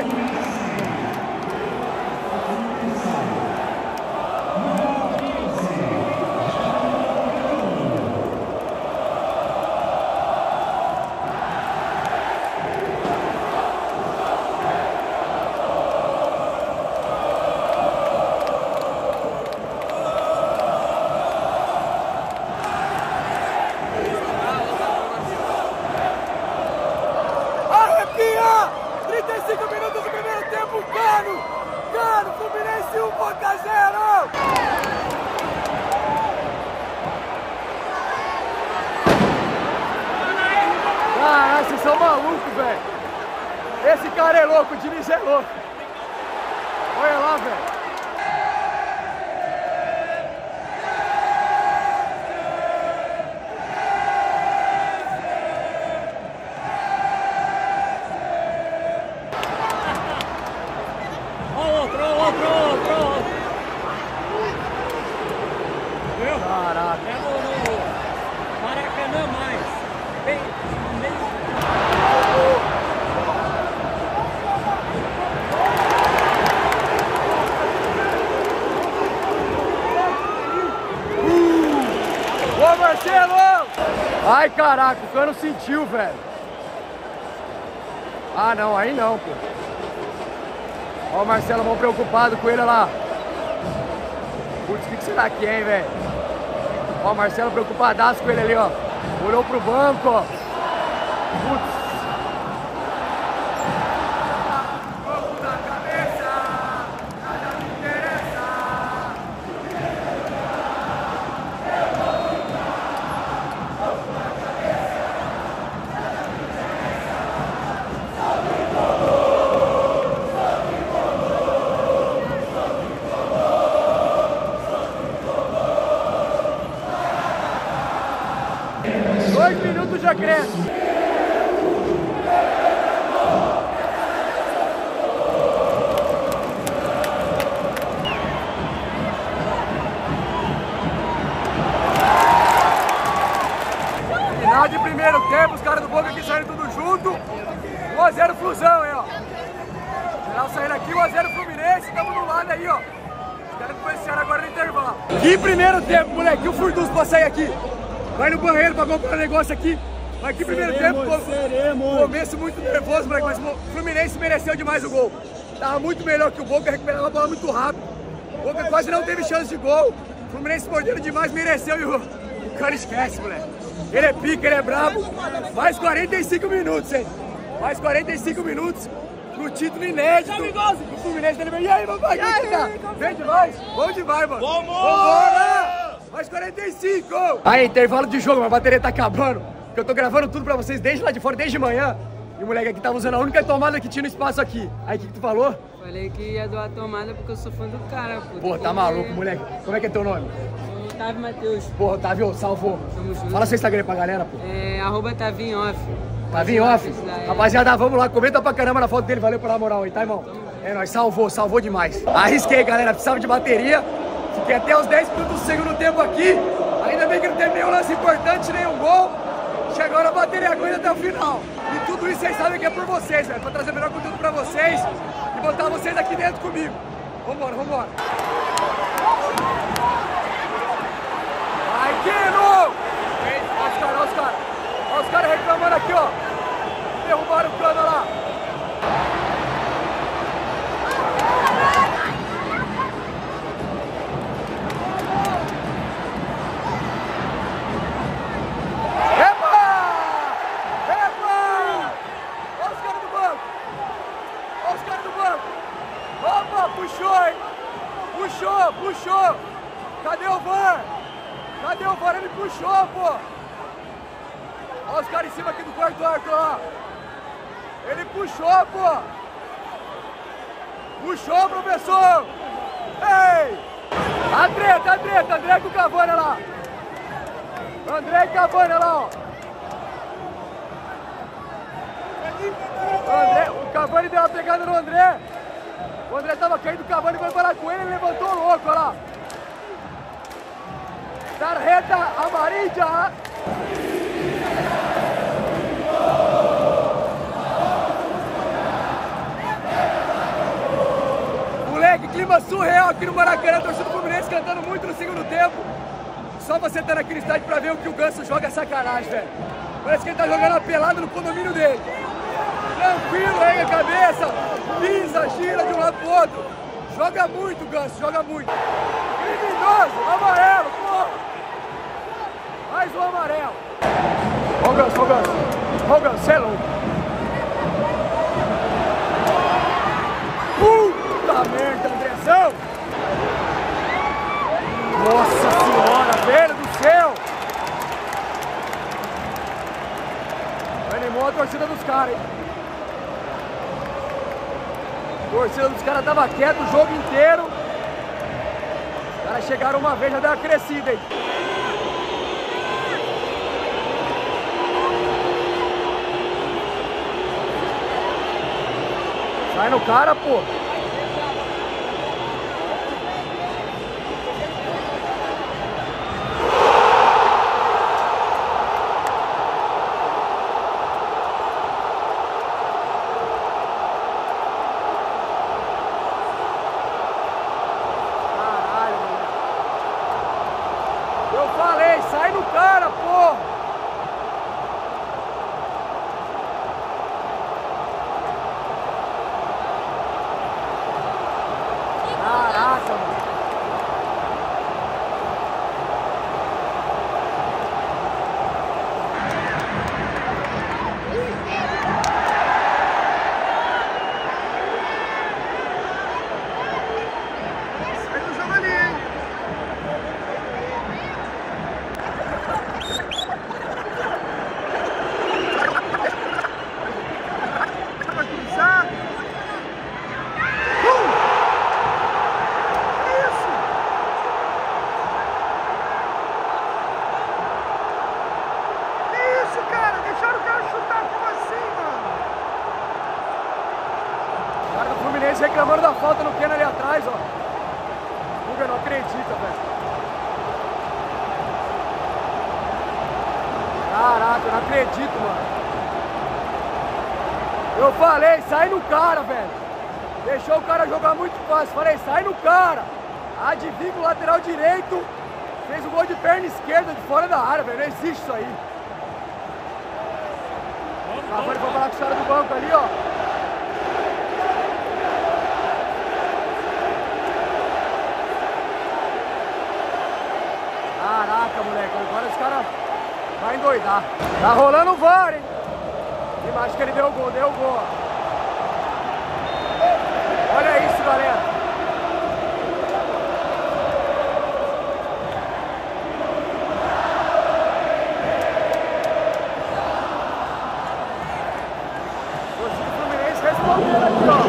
Do PG! Arrepia! 35 minutos do primeiro tempo, Cano! Cano, Fluminense 1 contra 0! Caralho, vocês são malucos, velho! Esse cara é louco, o Diniz é louco! Olha lá, velho!
Ó outro, ó outro, ó outro, ó outro. Viu?
Caraca.
É no, no Maracanã mais. Bem, bem...
Ô Marcelo! Ai caraca, o cano sentiu, velho. Ah não, aí não, pô. Ó o Marcelo mó preocupado com ele lá. Putz, o que, que será que é, hein, velho? Ó o Marcelo preocupadaço com ele ali, ó. Olhou pro banco, ó. Aqui. Vai no banheiro pra comprar negócio aqui. Mas que primeiro
Seremos,
tempo, pô,
seremos.
começo muito nervoso, moleque, mas o Fluminense mereceu demais o gol. Tava muito melhor que o Boca, recuperava a bola muito rápido. O Boca quase não teve chance de gol. O Fluminense mordendo demais, mereceu e o, O cara esquece, moleque. Ele é pica, ele é brabo. Mais 45 minutos, hein? Mais 45 minutos pro título inédito do Fluminense. E aí, vamos aqui, cara? Vem demais. Bom demais, mano. Vamos! Vambora! Mais 45! Aí, intervalo de jogo, minha bateria tá acabando. Porque eu tô gravando tudo pra vocês desde lá de fora, desde manhã. E o moleque aqui tava usando a única tomada que tinha no espaço aqui. Aí, o que, que tu falou?
Falei que ia doar a tomada porque eu sou fã do cara, pô.
Pô, tá maluco, moleque. Como é que é teu nome?
Otávio Matheus.
Porra, Otávio, salvou.
Tamo junto.
Fala seu Instagram pra galera, pô.
É, arroba Tavinho Off.
Tavinho off?
É.
Rapaziada, vamos lá. Comenta pra caramba na foto dele. Valeu pela moral aí, tá, irmão? É nóis, salvou, salvou demais. Arrisquei, galera. Precisava de bateria. Fiquei até os 10 minutos do segundo tempo aqui. Ainda bem que não teve nenhum lance importante, nenhum gol. Chegou a bateria aguenta até o final. E tudo isso vocês sabem que é por vocês, velho. Pra trazer o melhor conteúdo pra vocês e botar vocês aqui dentro comigo. Vambora, vambora. Vai, Kino! Olha os caras, olha os caras. Olha os caras reclamando aqui, ó. Derrubaram o cano lá. Epa! Epa! Olha os caras do banco. Olha os caras do banco. Opa, puxou, hein? Puxou, puxou. Cadê o VAR? Cadê o VAR? Ele puxou, pô. Olha os caras em cima aqui do quarto arco lá. Ele puxou, pô. Puxou, professor. Ei! A treta, a treta. André com o Cavani lá. André e Cavani lá, ó. André, o Cavani deu uma pegada no André. O André tava caindo, o Cavani foi falar com ele, ele levantou louco, olha lá. Tarjeta amarilla. Clima surreal aqui no Maracanã, a torcida Fluminense cantando muito no segundo tempo. Só você tá naquele estádio pra ver o que o Ganso joga é sacanagem, velho. Parece que ele tá jogando a pelada no condomínio dele. Tranquilo, ergue a cabeça, pisa, gira de um lado pro outro. Joga muito, Ganso, joga muito. Criminoso, amarelo, porra. Mais um amarelo. Ó o Ganso, ó o Ganso. Ó o Ganso, é louco. Puta merda, Nossa senhora, velho do céu! Animou a torcida dos caras, hein? A torcida dos caras tava quieta o jogo inteiro. Os caras chegaram uma vez, já deu uma crescida, hein? Sai no cara, pô! Vão endoidar. Tá rolando o VAR, hein? Embaixo que ele deu o gol, deu o gol. ó. Olha isso, galera. Torcida do Fluminense respondendo aqui, ó.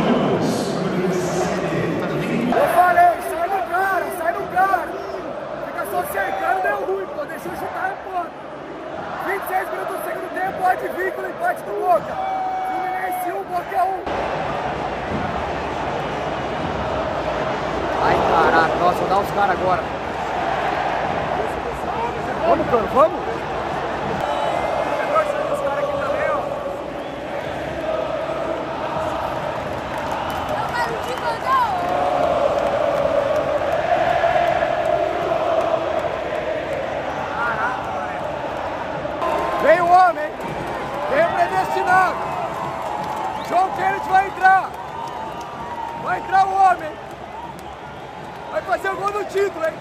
Eu falei, sai do cara, sai do cara. Fica só cercando, deu ruim, pô. Deixou chutar, pô. 26 minutos do segundo tempo, pode vir com o empate do Boca. Fluminense 1, Boca 1. Ai, caraca, nossa, vou dar os caras agora. Vamos, cano, vamos? Os caras aqui também, ó. Vem o homem, hein? Vem o predestinado. João Kennedy vai entrar. Vai entrar o homem. hein? Vai fazer o gol do título, hein?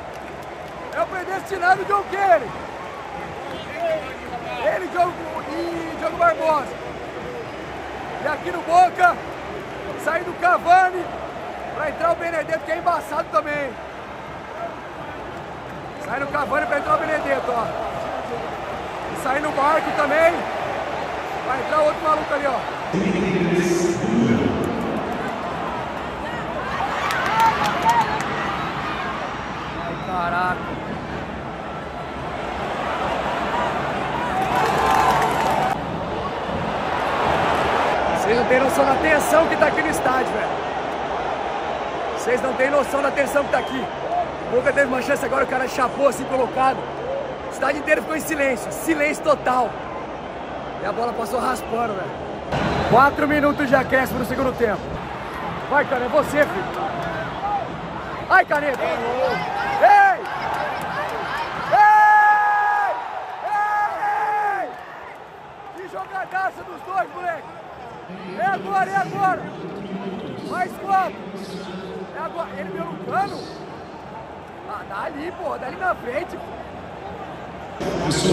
É o predestinado John Kennedy. Ele e Diogo Barbosa. E aqui no Boca, saindo o Cavani para entrar o Benedetto, que é embaçado também. Sai no Cavani para entrar o Benedetto, ó. E sair no Marco também. Vai entrar outro maluco ali, ó. Ai, caraca. Vocês não têm noção da tensão que tá aqui no estádio, velho. Vocês não têm noção da tensão que tá aqui. Boca teve uma chance agora, o cara chapou assim colocado. O estádio inteiro ficou em silêncio, silêncio total. E a bola passou raspando, velho. Quatro minutos de acréscimo no segundo tempo. Vai, cara, é você, filho. Ai, caneta. É agora, é agora. Mais quatro. É agora. Ele veio no cano. Ah, dá ali, pô. Dá ali na frente.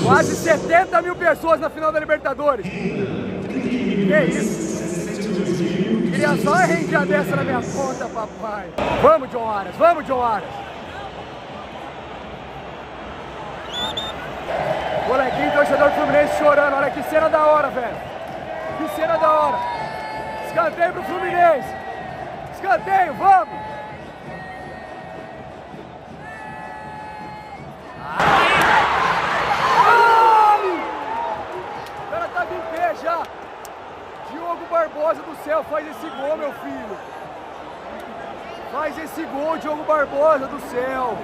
Quase 70 mil pessoas na final da Libertadores. Que isso? Queria só rendinha dessa na minha conta, papai. Vamos, John Aras. Vamos, John Aras. Molequinho, torcedor do Fluminense chorando. Olha que cena da hora, velho. Que cena da hora. Escanteio pro Fluminense. Escanteio, vamos. O cara tá em pé já. Diogo Barbosa do céu, faz esse gol, meu filho. Faz esse gol, Diogo Barbosa do céu.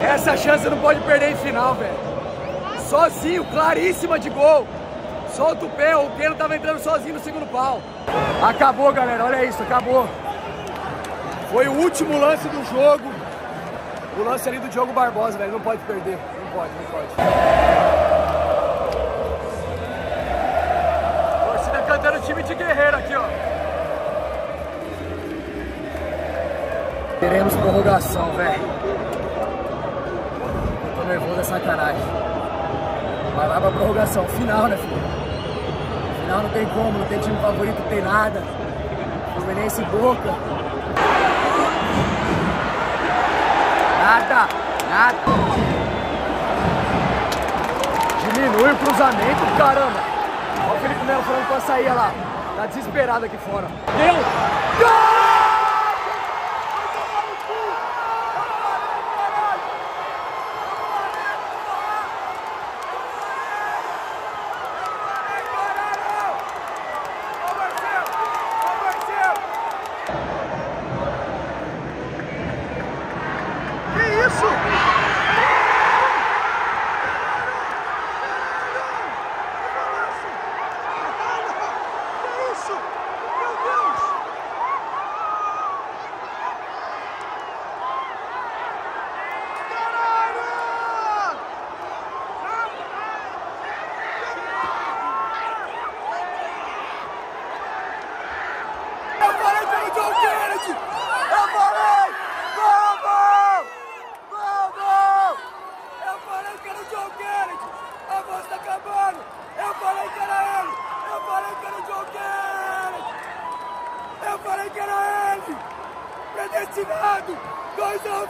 Essa chance não pode perder em final, velho. Sozinho, claríssima de gol. Solta o pé, o Keno tava entrando sozinho no segundo pau. Acabou, galera, olha isso, acabou. Foi o último lance do jogo. O lance ali do Diogo Barbosa, velho, não pode perder. Não pode, não pode. Torcida cantando time de guerreiro aqui, ó. Teremos prorrogação, velho. Tô nervoso, é sacanagem. Vai lá pra prorrogação. Final, né, Final não tem como, não tem time favorito, não tem nada. Fluminense Boca. Nada, nada. Diminui o cruzamento, caramba. Olha o Felipe Melo falando pra sair olha lá. Tá desesperado aqui fora. Deu! Gol!
Que isso? Que isso? Meu Deus!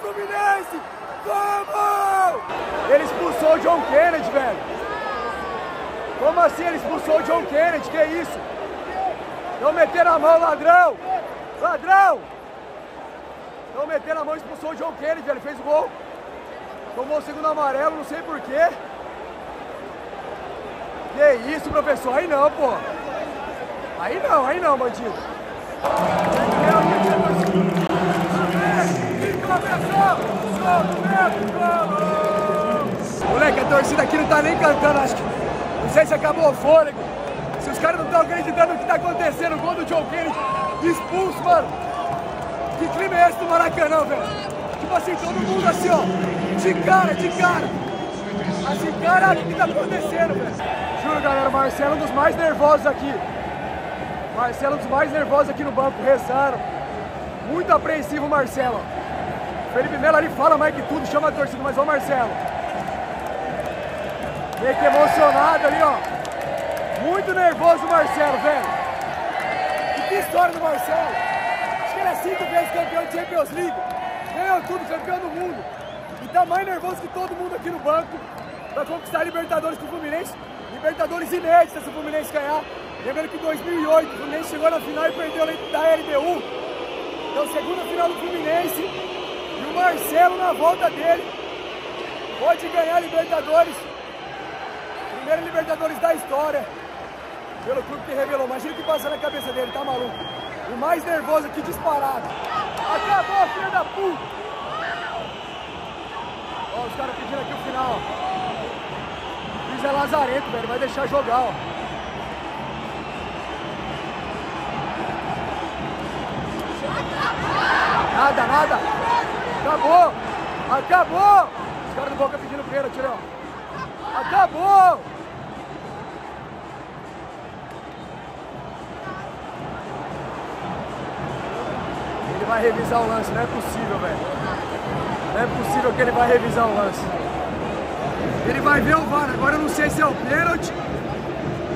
Fluminense! Vamos! Ele expulsou o John Kennedy, velho. Como assim ele expulsou o John Kennedy? Que isso? Estão metendo a mão, ladrão! Ladrão! Estão metendo a mão e expulsou o John Kennedy, velho. Fez o gol. Tomou o segundo amarelo, não sei porquê. Que isso, professor? Aí não, pô. Aí não, aí não, bandido. Moleque, a torcida aqui não tá nem cantando, acho que. Não sei se acabou o fôlego. Se os caras não estão acreditando no que tá acontecendo, o gol do John Kennedy expulso, mano. Que crime é esse do Maracanã, velho? Tipo assim, todo mundo assim, ó. De cara, de cara. Assim, cara, o que tá acontecendo, velho? Juro, galera, o Marcelo é um dos mais nervosos aqui. Marcelo é um dos mais nervosos aqui no banco, rezando. Muito apreensivo, Marcelo. Felipe Melo ali fala mais que tudo, chama a torcida, mas ó, Marcelo. Meio que emocionado ali, ó. Muito nervoso o Marcelo, velho. E que história do Marcelo. Acho que ele é cinco vezes campeão de Champions League. Ganhou tudo, campeão do mundo. E tá mais nervoso que todo mundo aqui no banco pra conquistar a Libertadores com o Fluminense. Libertadores inéditas se o Fluminense ganhar. Lembrando que em 2008 o Fluminense chegou na final e perdeu da LDU. Então, segunda final do Fluminense. E o Marcelo, na volta dele, pode ganhar a Libertadores. Primeira Libertadores da história. Pelo clube que revelou. Imagina o que passa na cabeça dele, tá maluco? O mais nervoso aqui disparado. Acabou, filho da puta! Ó, os caras pedindo aqui o final, ó. É lazarento, velho. Vai deixar jogar, ó. Nada, nada. Acabou. Acabou. Os caras do Boca pedindo pênalti, ó. Acabou. Vai revisar o lance, não é possível, velho. Não é possível que ele vai revisar o lance. Ele vai ver o VAR. Agora eu não sei se é o pênalti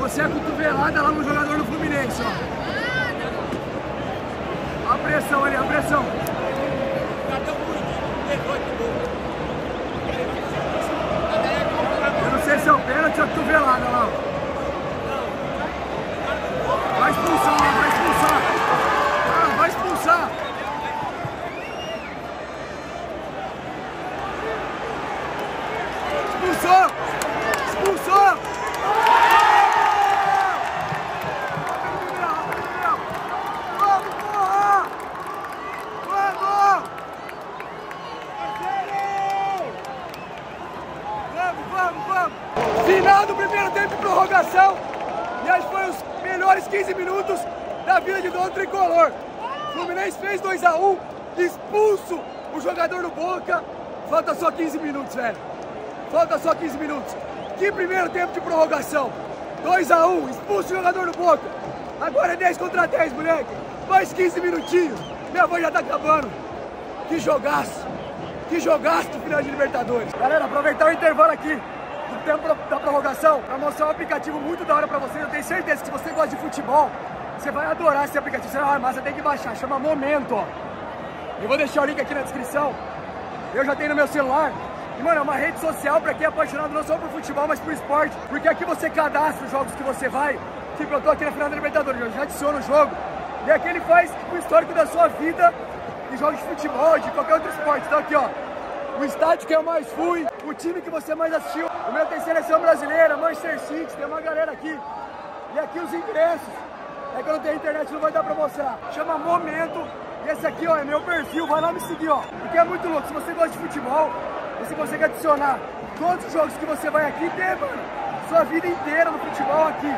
ou se é a cotovelada lá no jogador do Fluminense, ó. A pressão ali, a pressão. Eu não sei se é o pênalti ou a cotovelada lá. Vai expulsar lá, vai expulsar. Ah, vai expulsar. Expulsou! Expulsou! Vamos, porra! Vamos! Vamos, vamos, vamos! Final do primeiro tempo de prorrogação. E acho que foi os melhores 15 minutos da vida de Dono Tricolor. Fluminense fez 2x1, expulso o jogador do Boca. Falta só 15 velho. Falta só 15 minutos. Que primeiro tempo de prorrogação. 2x1, expulso o jogador do Boca. Agora é 10 contra 10, moleque. Mais 15 minutinhos. Minha voz já tá acabando. Que jogaço. Que jogaço do final de Libertadores. Galera, aproveitar o intervalo aqui do tempo da prorrogação para mostrar um aplicativo muito da hora para vocês. Eu tenho certeza que se você gosta de futebol, você vai adorar esse aplicativo. Você vai, mas você tem que baixar. Chama Momento, ó. Eu vou deixar o link aqui na descrição. Eu já tenho no meu celular. E, mano, é uma rede social pra quem é apaixonado não só por futebol, mas por esporte. Porque aqui você cadastra os jogos que você vai. Tipo, eu tô aqui na final da Libertadores, eu já adiciono o jogo. E aqui ele faz o histórico da sua vida em jogos de futebol, de qualquer outro esporte. Então aqui, ó. O estádio que eu mais fui, o time que você mais assistiu. O meu tem seleção brasileira, Manchester City, tem uma galera aqui. E aqui os ingressos. É que eu não tenho internet, não vai dar pra mostrar. Chama Momento. E esse aqui, ó, é meu perfil. Vai lá me seguir, ó. Porque é muito louco. Se você gosta de futebol, você consegue adicionar todos os jogos que você vai aqui ter, mano. Sua vida inteira no futebol aqui.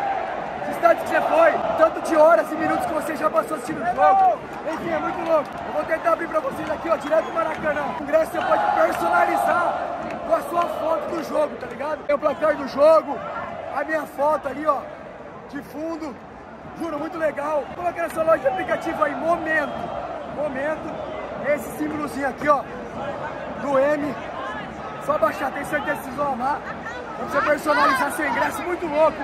Que estádio que você foi, tanto de horas e minutos que você já passou assistindo o jogo. Enfim, é muito louco. Eu vou tentar abrir pra vocês aqui, ó, direto do Maracanã. O ingresso você pode personalizar com a sua foto do jogo, tá ligado? Tem o placar do jogo, a minha foto ali, ó, de fundo. Juro, muito legal. Coloca na sua loja de aplicativo aí, Momento. Momento. Esse símbolozinho aqui, ó, do M. Só baixar, tenho certeza que vocês vão amar. Pra você personalizar seu ingresso, muito louco.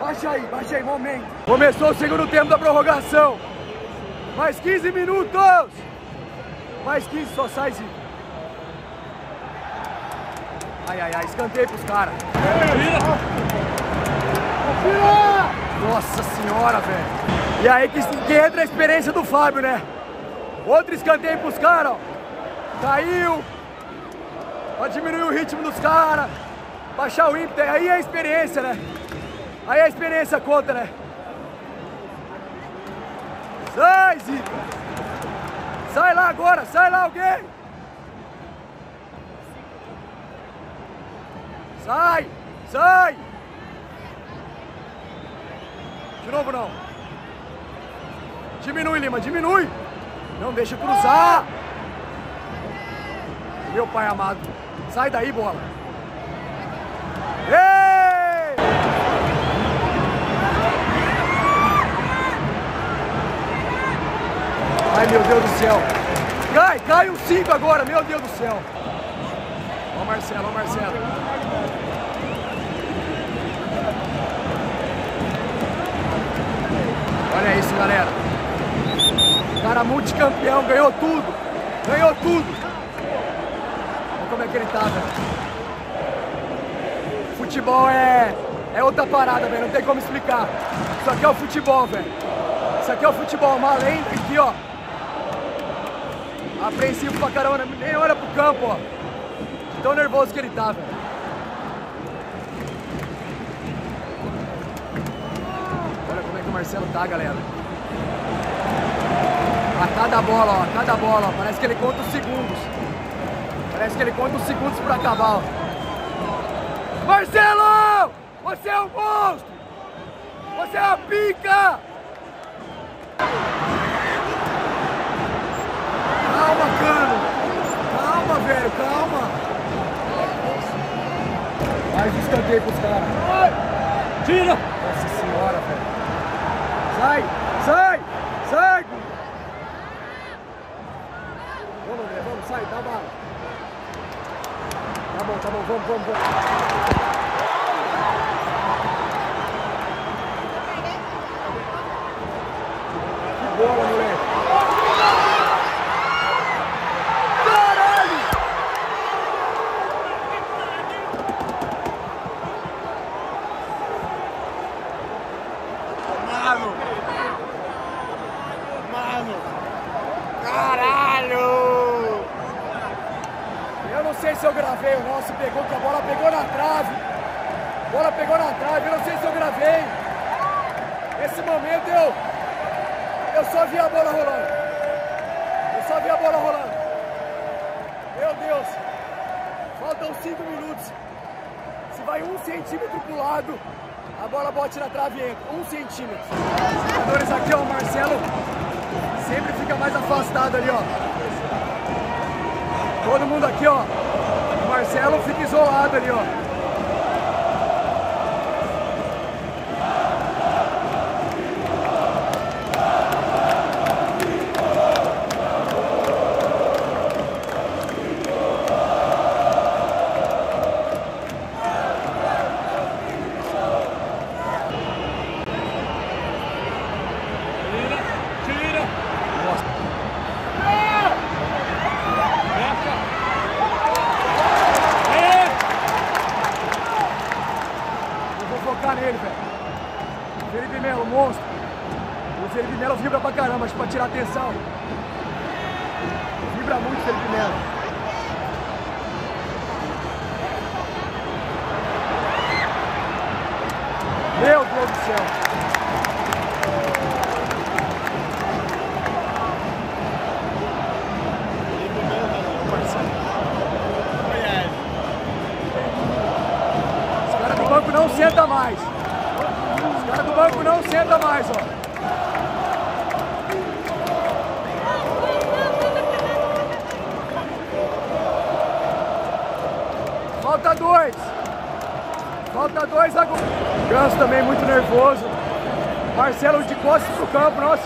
Baixa aí, baixa aí, momento. Começou o segundo tempo da prorrogação. Mais 15 minutos. Mais 15, só sai, Zico. Ai, ai, ai, escanteio pros caras. Nossa senhora, velho. E aí que, que entra a experiência do Fábio, né? Outro escanteio pros caras, ó. Caiu. Pra diminuir o ritmo dos caras. Baixar o ímpeto. Aí é a experiência, né? Aí a experiência conta, né? Sai, Zica. Sai lá agora, sai lá alguém. Sai, sai. De novo não. Diminui, Lima, diminui. Não deixa cruzar. Meu pai amado. Sai daí, bola. Ei! Ai, meu Deus do céu. Cai, cai o 5 agora, meu Deus do céu. Ó Marcelo, ó Marcelo. Olha isso, galera. Cara multicampeão, ganhou tudo. Ganhou tudo. Como é que ele tá, velho. Futebol é, é outra parada, velho. Não tem como explicar. Isso aqui é o futebol, velho. Isso aqui é o futebol. Uma lenda aqui, ó. Apreensivo pra caramba. Nem olha pro campo, ó. Tão nervoso que ele tá, velho. Olha como é que o Marcelo tá, galera. A cada bola, ó, a cada bola, ó, parece que ele conta os segundos. Parece que ele conta os segundos pra acabar, ó. Marcelo! Você é um monstro! Você é a pica! Calma, cano! Calma, velho, calma! Mais um escanteio pros caras. Tira! Nossa senhora, velho. Sai! Sai! Sai! Vamos, André, vamos, sai, dá bala. Bom, tá bom, vamos, vamos, vamos. Que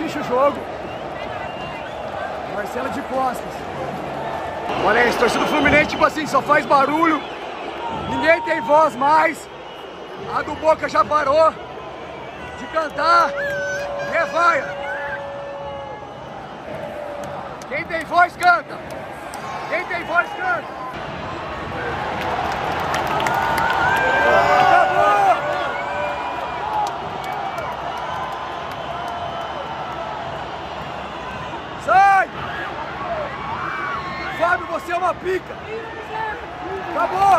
assiste o jogo. Marcelo de costas. Olha isso, torcida do Fluminense, tipo assim, só faz barulho. Ninguém tem voz mais. A do Boca já parou de cantar. Revaia. Quem tem voz, canta. Quem tem voz, canta. Uma pica. Acabou.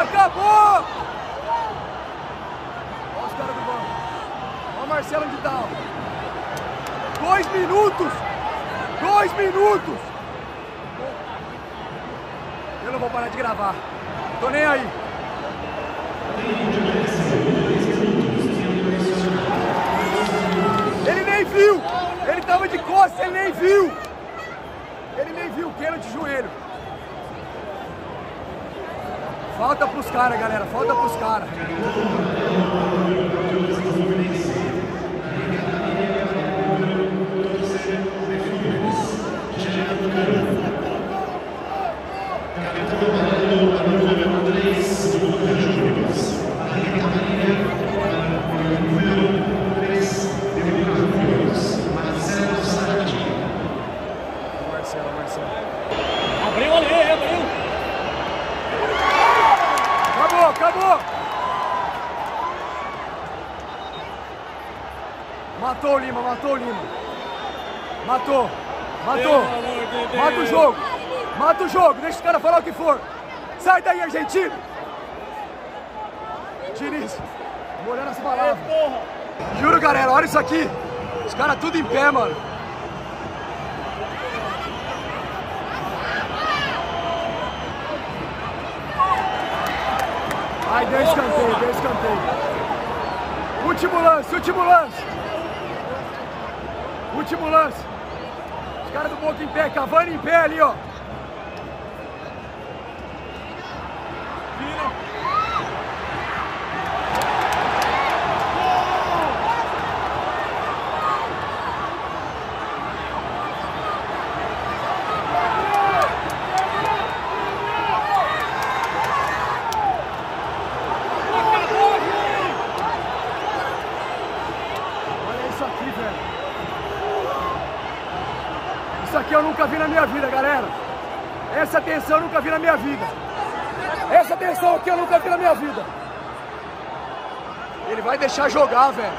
Acabou. Olha os caras do banco. Olha o Marcelo de tal. Dois minutos. Dois minutos. Eu não vou parar de gravar. Tô nem aí. Ele nem viu! Ele tava de costas, ele nem viu! nem viu, de joelho. Falta pros caras, galera, falta pros caras. Capítulo Argentino. Diniz, molhando as palavras. Juro, galera, olha isso aqui. Os caras tudo em pé, mano. Ai, deu escanteio, deu escanteio. Último lance, último lance. Último lance. Os caras do Boca em pé, Cavani em pé ali, ó. Isso aqui, eu nunca vi na minha vida, galera. Essa tensão eu nunca vi na minha vida. Essa tensão aqui eu nunca vi na minha vida. Ele vai deixar jogar, velho.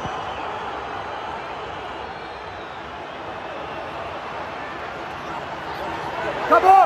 Acabou!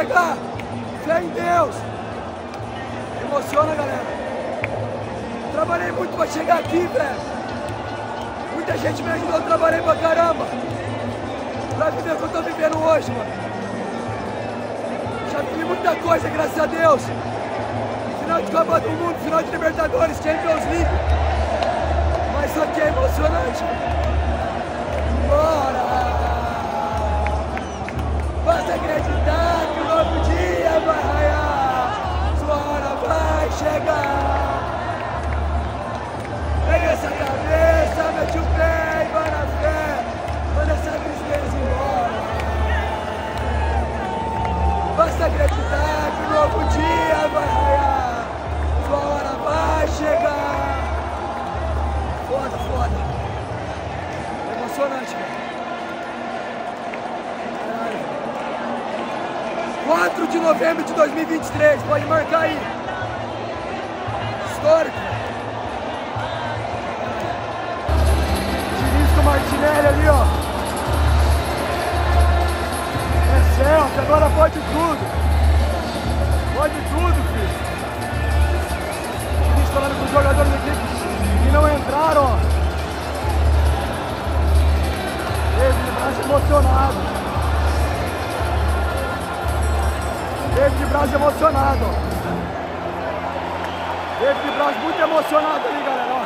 Chegar. Fé em Deus. Emociona, galera. Trabalhei muito pra chegar aqui, velho. Muita gente me ajudou, trabalhei pra caramba. Pra viver o que eu tô vivendo hoje, mano. Já vivi muita coisa, graças a Deus. Final de Copa do Mundo, final de Libertadores, Champions League. Mas isso aqui é emocionante. Bora! Basta acreditar novo dia vai raiar. Sua hora vai chegar. Pega essa cabeça, mete o pé e vai na fé. Manda essa tristeza embora. Basta acreditar que o novo dia vai raiar. 4 de novembro de 2023, pode marcar aí. Histórico. Diniz Martinelli ali, ó. É Celta, agora pode tudo. Pode tudo, filho. Diniz falando com os jogadores da equipe que não entraram, ó. David Braz emocionado. David Braz emocionado, ó. David Braz muito emocionado ali, galera, ó.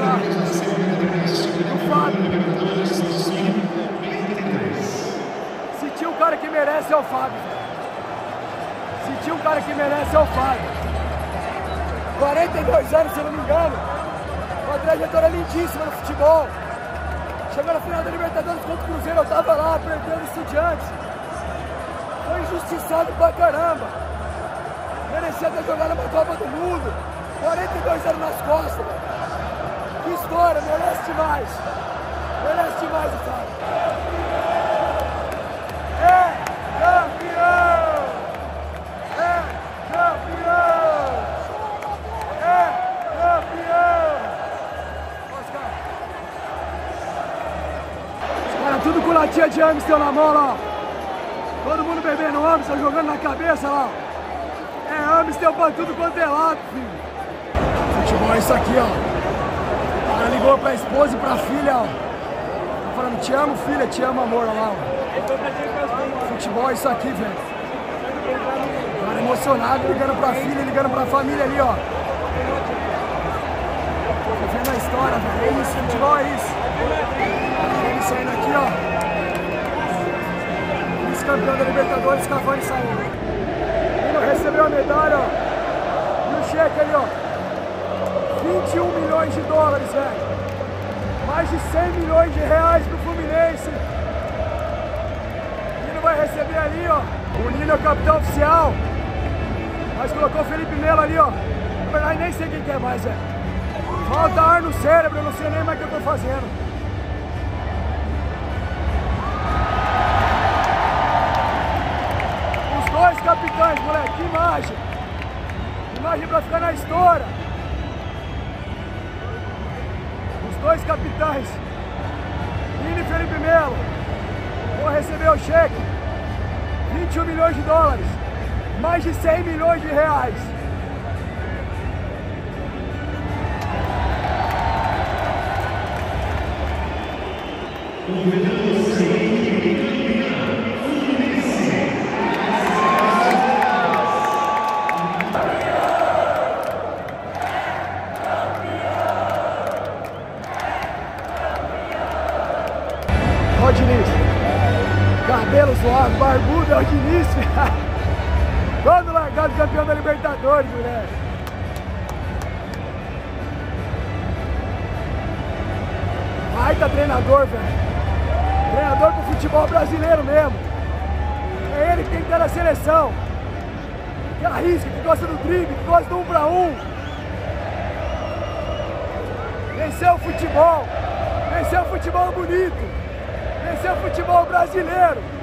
Lá. O Fábio. Se tinha um cara que merece é o Fábio. Se tinha um cara que merece é o Fábio. 42 anos, se não me engano. Uma trajetória lindíssima no futebol. Chegou na final da Libertadores contra o Cruzeiro, eu tava lá, perdendo estudiantes. Foi injustiçado pra caramba. Merecia ter jogado uma Copa do Mundo. 42 anos nas costas. Que história, merece demais. Merece demais o Fábio. Com latinha de Amstel na mão lá. Todo mundo bebendo Amstel, jogando na cabeça lá. É Amstel pra tudo quanto é lado, filho. Futebol é isso aqui, ó. O cara ligou pra esposa e pra filha, ó. Tá falando, te amo, filha, te amo, amor, lá, ó. Futebol é isso aqui, velho. Cara emocionado, ligando pra filha, ligando pra família ali, ó. Vivendo a história, velho. É isso, futebol é isso. Ele saindo aqui, ó. Vice-campeão da Libertadores, Cavani saindo. Ele recebeu a medalha, ó. E o cheque ali, ó. 21 milhões de dólares, velho. Mais de 100 milhões de reais pro Fluminense. O vai receber ali, ó. O Nino é o capitão oficial. Mas colocou o Felipe Melo ali, ó. Na verdade, nem sei quem que é mais, velho. Falta ar no cérebro, eu não sei nem mais o que eu tô fazendo. Imagem pra ficar na história. Os dois capitães, Nino e Felipe Melo, vão receber o cheque, 21 milhões de dólares, mais de 100 milhões de reais. Ó futebol brasileiro mesmo. É ele que tem que estar na seleção. Que arrisca, que gosta do drible, que gosta do um pra um. Venceu o futebol. Venceu o futebol bonito. Venceu o futebol brasileiro.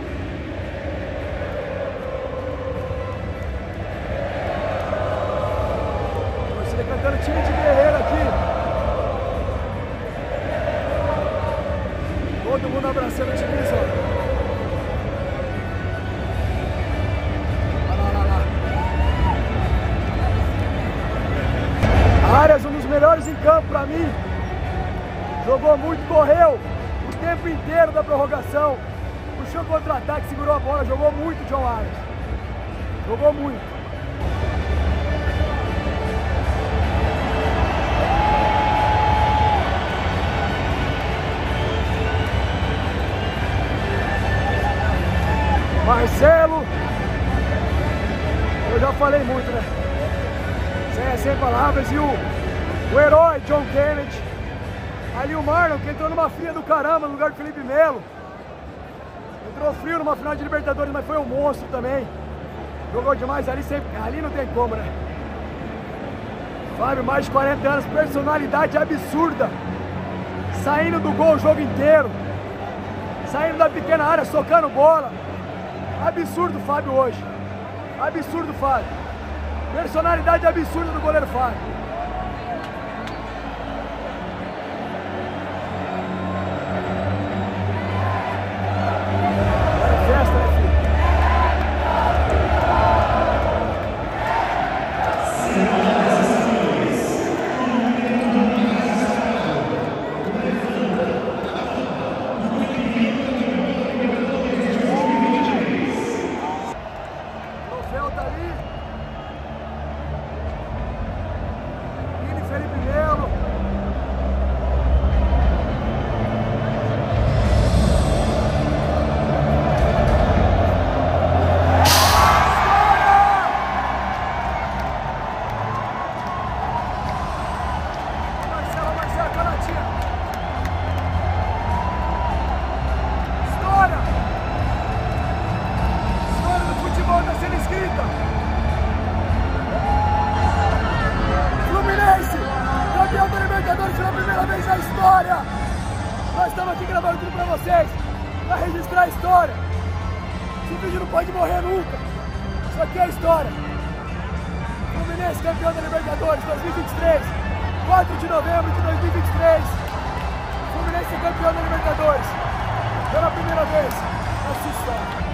Caramba no lugar do Felipe Melo. Entrou frio numa final de Libertadores, mas foi um monstro também. Jogou demais ali, sempre, ali não tem como, né? Fábio, mais de 40 anos, personalidade absurda. Saindo do gol o jogo inteiro. Saindo da pequena área, socando bola. Absurdo Fábio hoje. Absurdo Fábio. Personalidade absurda do goleiro Fábio. Pode morrer nunca. Isso aqui é a história. Fluminense campeão da Libertadores 2023, 4 de novembro de 2023. Fluminense campeão da Libertadores pela primeira vez história.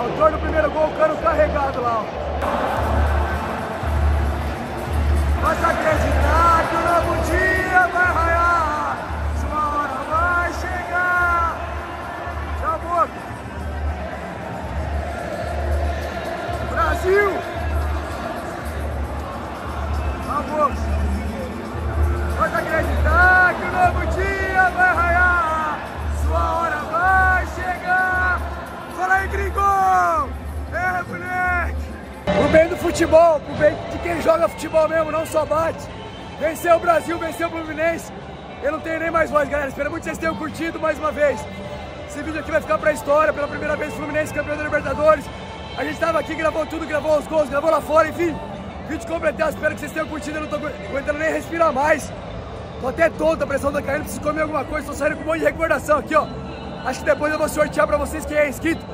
Autor do primeiro gol, cano carregado lá, ó. Basta acreditar que o novo dia vai raiar. Sua hora vai chegar. Tchau, boca. Brasil! Vamos! Basta acreditar que o novo dia vai raiar. Futebol, pro bem de quem joga futebol mesmo, não só bate. Venceu o Brasil, venceu o Fluminense. Eu não tenho nem mais voz, galera. Espero muito que vocês tenham curtido mais uma vez. Esse vídeo aqui vai ficar pra história. Pela primeira vez, o Fluminense campeão da Libertadores. A gente tava aqui, gravou tudo, gravou os gols, gravou lá fora, enfim. Vídeo completado, espero que vocês tenham curtido. Eu não tô aguentando nem respirar mais. Tô até tonto, a pressão tá caindo, preciso comer alguma coisa. Tô saindo com um monte de recordação aqui, ó. Acho que depois eu vou sortear pra vocês quem é inscrito.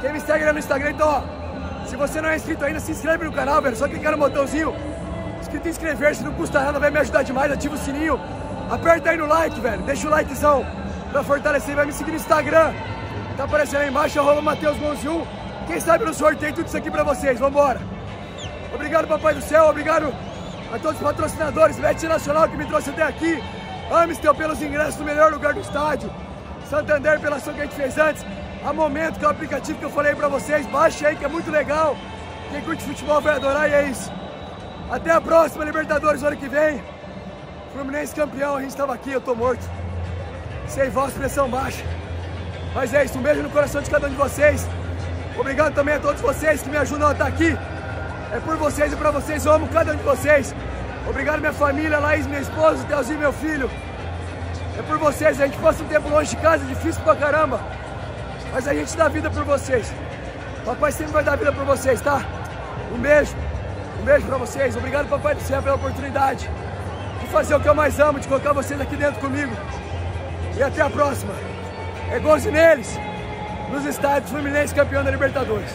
Quem me segue lá no Instagram, então, ó. Se você não é inscrito ainda, se inscreve no canal, velho. Só clicar no botãozinho. Escrito inscrever-se, não custa nada, vai me ajudar demais. Ativa o sininho. Aperta aí no like, velho. Deixa o likezão pra fortalecer. Vai me seguir no Instagram. Tá aparecendo aí embaixo, arroba Matheus 1. Quem sabe no sorteio tudo isso aqui pra vocês. Vambora. Obrigado, Papai do Céu. Obrigado a todos os patrocinadores. Bet Nacional que me trouxe até aqui. Amistel pelos ingressos no melhor lugar do estádio. Santander pela ação que a gente fez antes. A Momento, que é o aplicativo que eu falei pra vocês. Baixa aí que é muito legal. Quem curte futebol vai adorar e é isso. Até a próxima Libertadores ano que vem. Fluminense campeão, a gente estava aqui, eu tô morto. Sem voz, pressão baixa. Mas é isso, um beijo no coração de cada um de vocês. Obrigado também a todos vocês que me ajudam a estar aqui. É por vocês e pra vocês, eu amo cada um de vocês. Obrigado minha família, Laís, minha esposa, Teozinho, meu filho. É por vocês, a gente passa um tempo longe de casa, difícil pra caramba. Mas a gente dá vida por vocês. Papai sempre vai dar vida por vocês, tá? Um beijo. Um beijo pra vocês. Obrigado, Papai do Céu, pela oportunidade de fazer o que eu mais amo, de colocar vocês aqui dentro comigo. E até a próxima. É gozo neles, nos estádios Fluminense campeão da Libertadores.